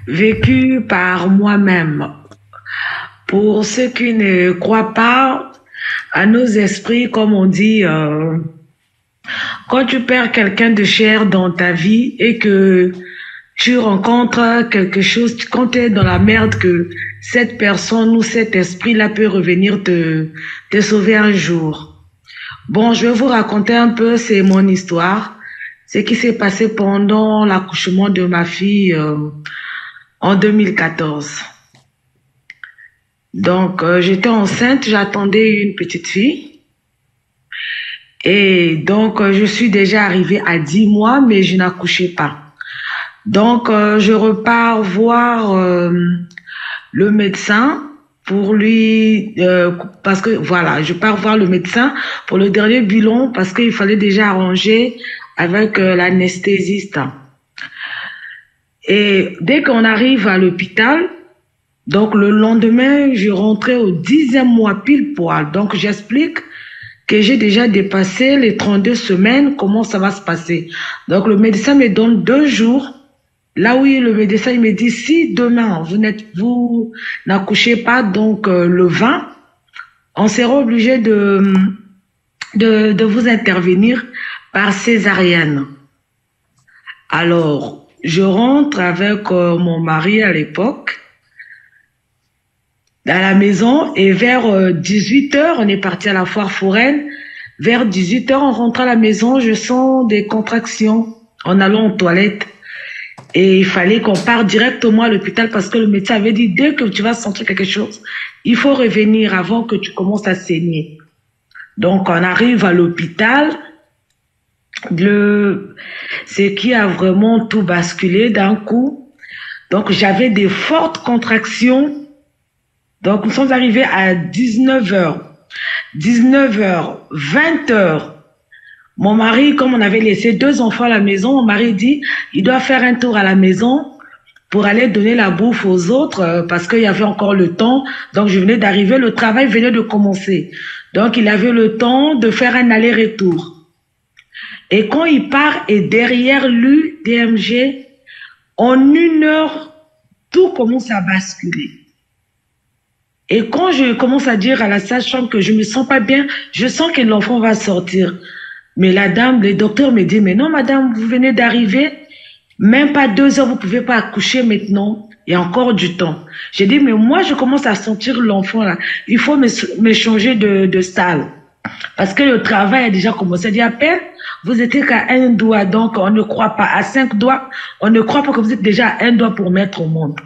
vécue par moi-même. Pour ceux qui ne croient pas à nos esprits, comme on dit, euh, quand tu perds quelqu'un de cher dans ta vie et que tu rencontres quelque chose, quand tu dans la merde, que cette personne ou cet esprit-là peut revenir te, te sauver un jour. Bon, je vais vous raconter un peu, c'est mon histoire. Ce qui s'est passé pendant l'accouchement de ma fille euh, en 2014. Donc, euh, j'étais enceinte, j'attendais une petite fille. Et donc, euh, je suis déjà arrivée à 10 mois, mais je n'accouchais pas. Donc, euh, je repars voir euh, le médecin pour lui, euh, parce que voilà, je pars voir le médecin pour le dernier bilan parce qu'il fallait déjà arranger avec l'anesthésiste. Et dès qu'on arrive à l'hôpital, donc le lendemain, je rentrais au dixième mois pile poil. Donc j'explique que j'ai déjà dépassé les 32 semaines, comment ça va se passer. Donc le médecin me donne deux jours. Là oui, le médecin il me dit si demain vous n'êtes vous n'accouchez pas donc euh, le 20, on sera obligé de, de vous intervenir par césarienne. Alors je rentre avec euh, mon mari à l'époque à la maison et vers 18 heures, on est parti à la foire foraine. Vers 18 heures, on rentre à la maison, je sens des contractions en allant aux toilettes. Et il fallait qu'on parte directement à l'hôpital parce que le médecin avait dit dès que tu vas sentir quelque chose, il faut revenir avant que tu commences à saigner. Donc on arrive à l'hôpital. Le, ce qui a vraiment tout basculé d'un coup. Donc j'avais des fortes contractions donc, nous sommes arrivés à 19h. 19h, 20h. Mon mari, comme on avait laissé deux enfants à la maison, mon mari dit, il doit faire un tour à la maison pour aller donner la bouffe aux autres euh, parce qu'il y avait encore le temps. Donc, je venais d'arriver, le travail venait de commencer. Donc, il avait le temps de faire un aller-retour. Et quand il part, et derrière lui, DMG, en une heure, tout commence à basculer. Et quand je commence à dire à la sage-femme que je me sens pas bien, je sens que l'enfant va sortir. Mais la dame, le docteur me dit, mais non, madame, vous venez d'arriver, même pas deux heures, vous pouvez pas accoucher maintenant. Il y a encore du temps. J'ai dit, mais moi, je commence à sentir l'enfant là. Il faut me, changer de, de salle. Parce que le travail a déjà commencé. dit à peine, vous étiez qu'à un doigt, donc on ne croit pas. À cinq doigts, on ne croit pas que vous êtes déjà à un doigt pour mettre au monde.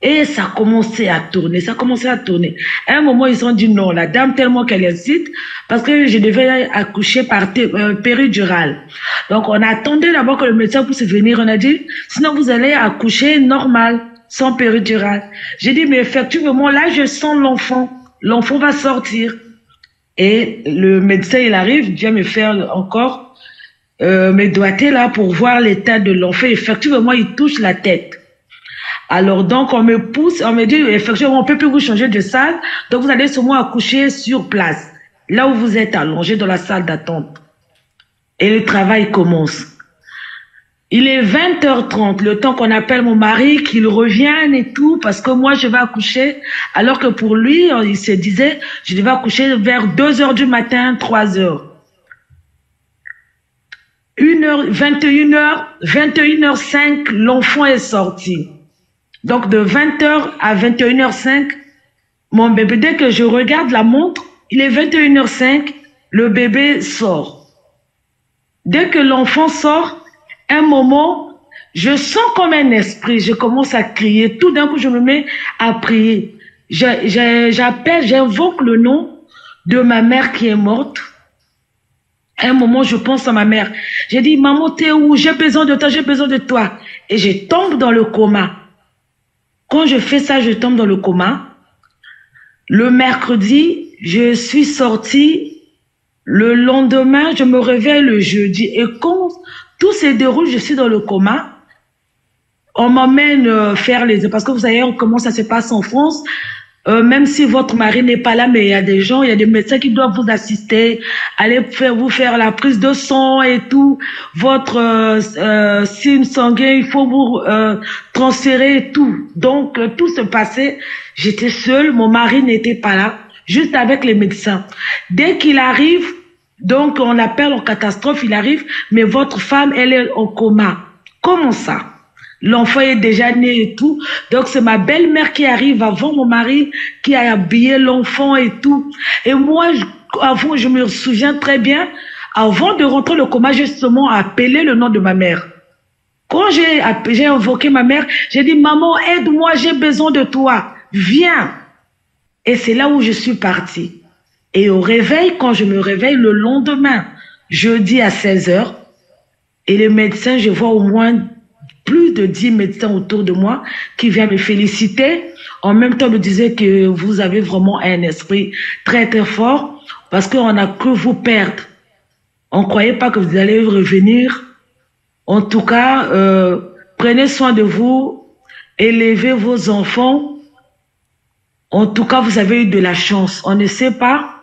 Et ça a commencé à tourner, ça a commencé à tourner. À un moment, ils ont dit non, la dame tellement qu'elle incite, parce que je devais accoucher par euh, péridurale. Donc, on attendait d'abord que le médecin puisse venir. On a dit, sinon vous allez accoucher normal, sans péridurale. J'ai dit, mais effectivement, là, je sens l'enfant. L'enfant va sortir. Et le médecin, il arrive, vient me faire encore euh, mes doigtés là pour voir l'état de l'enfant. Effectivement, il touche la tête. Alors donc on me pousse, on me dit effectivement on peut plus vous changer de salle, donc vous allez seulement accoucher sur place, là où vous êtes allongé dans la salle d'attente. Et le travail commence. Il est 20h30, le temps qu'on appelle mon mari, qu'il revienne et tout, parce que moi je vais accoucher, alors que pour lui, il se disait, je devais accoucher vers 2 heures du matin, 3 heures. 1h, 21h, 21h05, l'enfant est sorti. Donc de 20h à 21h05, mon bébé, dès que je regarde la montre, il est 21h05, le bébé sort. Dès que l'enfant sort, un moment, je sens comme un esprit, je commence à crier. Tout d'un coup, je me mets à prier. J'appelle, j'invoque le nom de ma mère qui est morte. Un moment, je pense à ma mère. J'ai dit, maman, t'es où? J'ai besoin de toi, j'ai besoin de toi. Et je tombe dans le coma. Quand je fais ça, je tombe dans le coma. Le mercredi, je suis sortie. Le lendemain, je me réveille le jeudi. Et quand tout se déroule, je suis dans le coma. On m'emmène euh, faire les... Parce que vous savez comment ça se passe en France. Euh, même si votre mari n'est pas là, mais il y a des gens, il y a des médecins qui doivent vous assister, aller vous faire la prise de sang et tout, votre euh, euh, signe sanguin, il faut vous euh, transférer et tout. Donc, euh, tout se passait, j'étais seule, mon mari n'était pas là, juste avec les médecins. Dès qu'il arrive, donc on appelle en catastrophe, il arrive, mais votre femme, elle est en coma. Comment ça? L'enfant est déjà né et tout. Donc, c'est ma belle-mère qui arrive avant mon mari, qui a habillé l'enfant et tout. Et moi, avant, je me souviens très bien, avant de rentrer le coma, j'ai appelé le nom de ma mère. Quand j'ai invoqué ma mère, j'ai dit, maman, aide-moi, j'ai besoin de toi. Viens. Et c'est là où je suis partie. Et au réveil, quand je me réveille le lendemain, jeudi à 16 heures, et les médecins, je vois au moins plus de 10 médecins autour de moi qui viennent me féliciter. En même temps, me disaient que vous avez vraiment un esprit très très fort parce qu'on a cru vous perdre. On ne croyait pas que vous allez revenir. En tout cas, euh, prenez soin de vous, élevez vos enfants. En tout cas, vous avez eu de la chance. On ne sait pas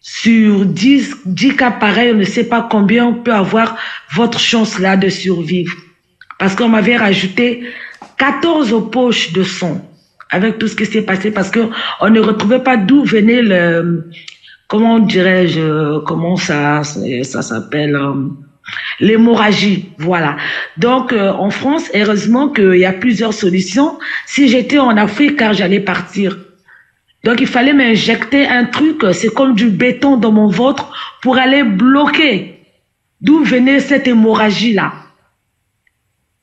sur 10, 10 cas pareils, on ne sait pas combien on peut avoir votre chance là de survivre. Parce qu'on m'avait rajouté 14 poches de sang avec tout ce qui s'est passé parce que on ne retrouvait pas d'où venait le, comment dirais-je, comment ça, ça s'appelle, euh, l'hémorragie. Voilà. Donc, euh, en France, heureusement qu'il y a plusieurs solutions. Si j'étais en Afrique, car j'allais partir. Donc, il fallait m'injecter un truc, c'est comme du béton dans mon ventre pour aller bloquer d'où venait cette hémorragie-là.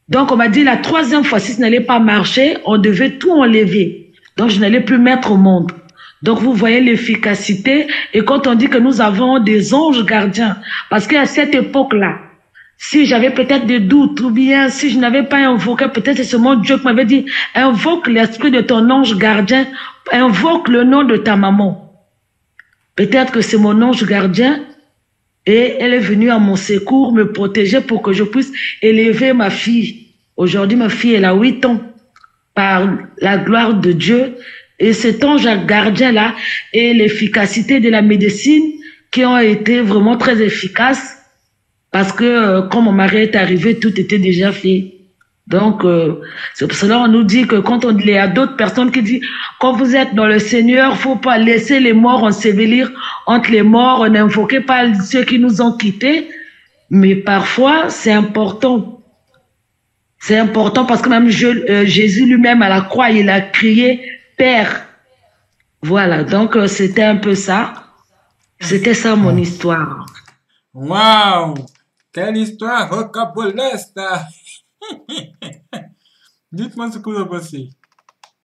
Donc, on m'a dit la troisième fois, si ça n'allait pas marcher, on devait tout enlever. Donc, je n'allais plus mettre au monde. Donc, vous voyez l'efficacité. Et quand on dit que nous avons des anges gardiens, parce qu'à cette époque-là, si j'avais peut-être des doutes, ou bien si je n'avais pas invoqué, peut-être c'est seulement Dieu qui m'avait dit, invoque l'esprit de ton ange gardien, invoque le nom de ta maman. Peut-être que c'est mon ange gardien et elle est venue à mon secours me protéger pour que je puisse élever ma fille. Aujourd'hui, ma fille, elle a 8 ans par la gloire de Dieu. Et cet ange gardien-là et l'efficacité de la médecine qui ont été vraiment très efficaces parce que euh, quand mon mari est arrivé, tout était déjà fait. Donc, euh, c'est pour cela qu'on nous dit que quand on il y a d'autres personnes qui disent quand vous êtes dans le Seigneur, faut pas laisser les morts ensevelir entre les morts, n'invoquez pas ceux qui nous ont quittés. Mais parfois, c'est important. C'est important parce que même je- euh, Jésus lui-même à la croix, il a crié Père. Voilà, donc euh, c'était un peu ça. C'était ça mon histoire. Waouh! Quelle histoire rocambolesque! Dites-moi ce que vous en pensez.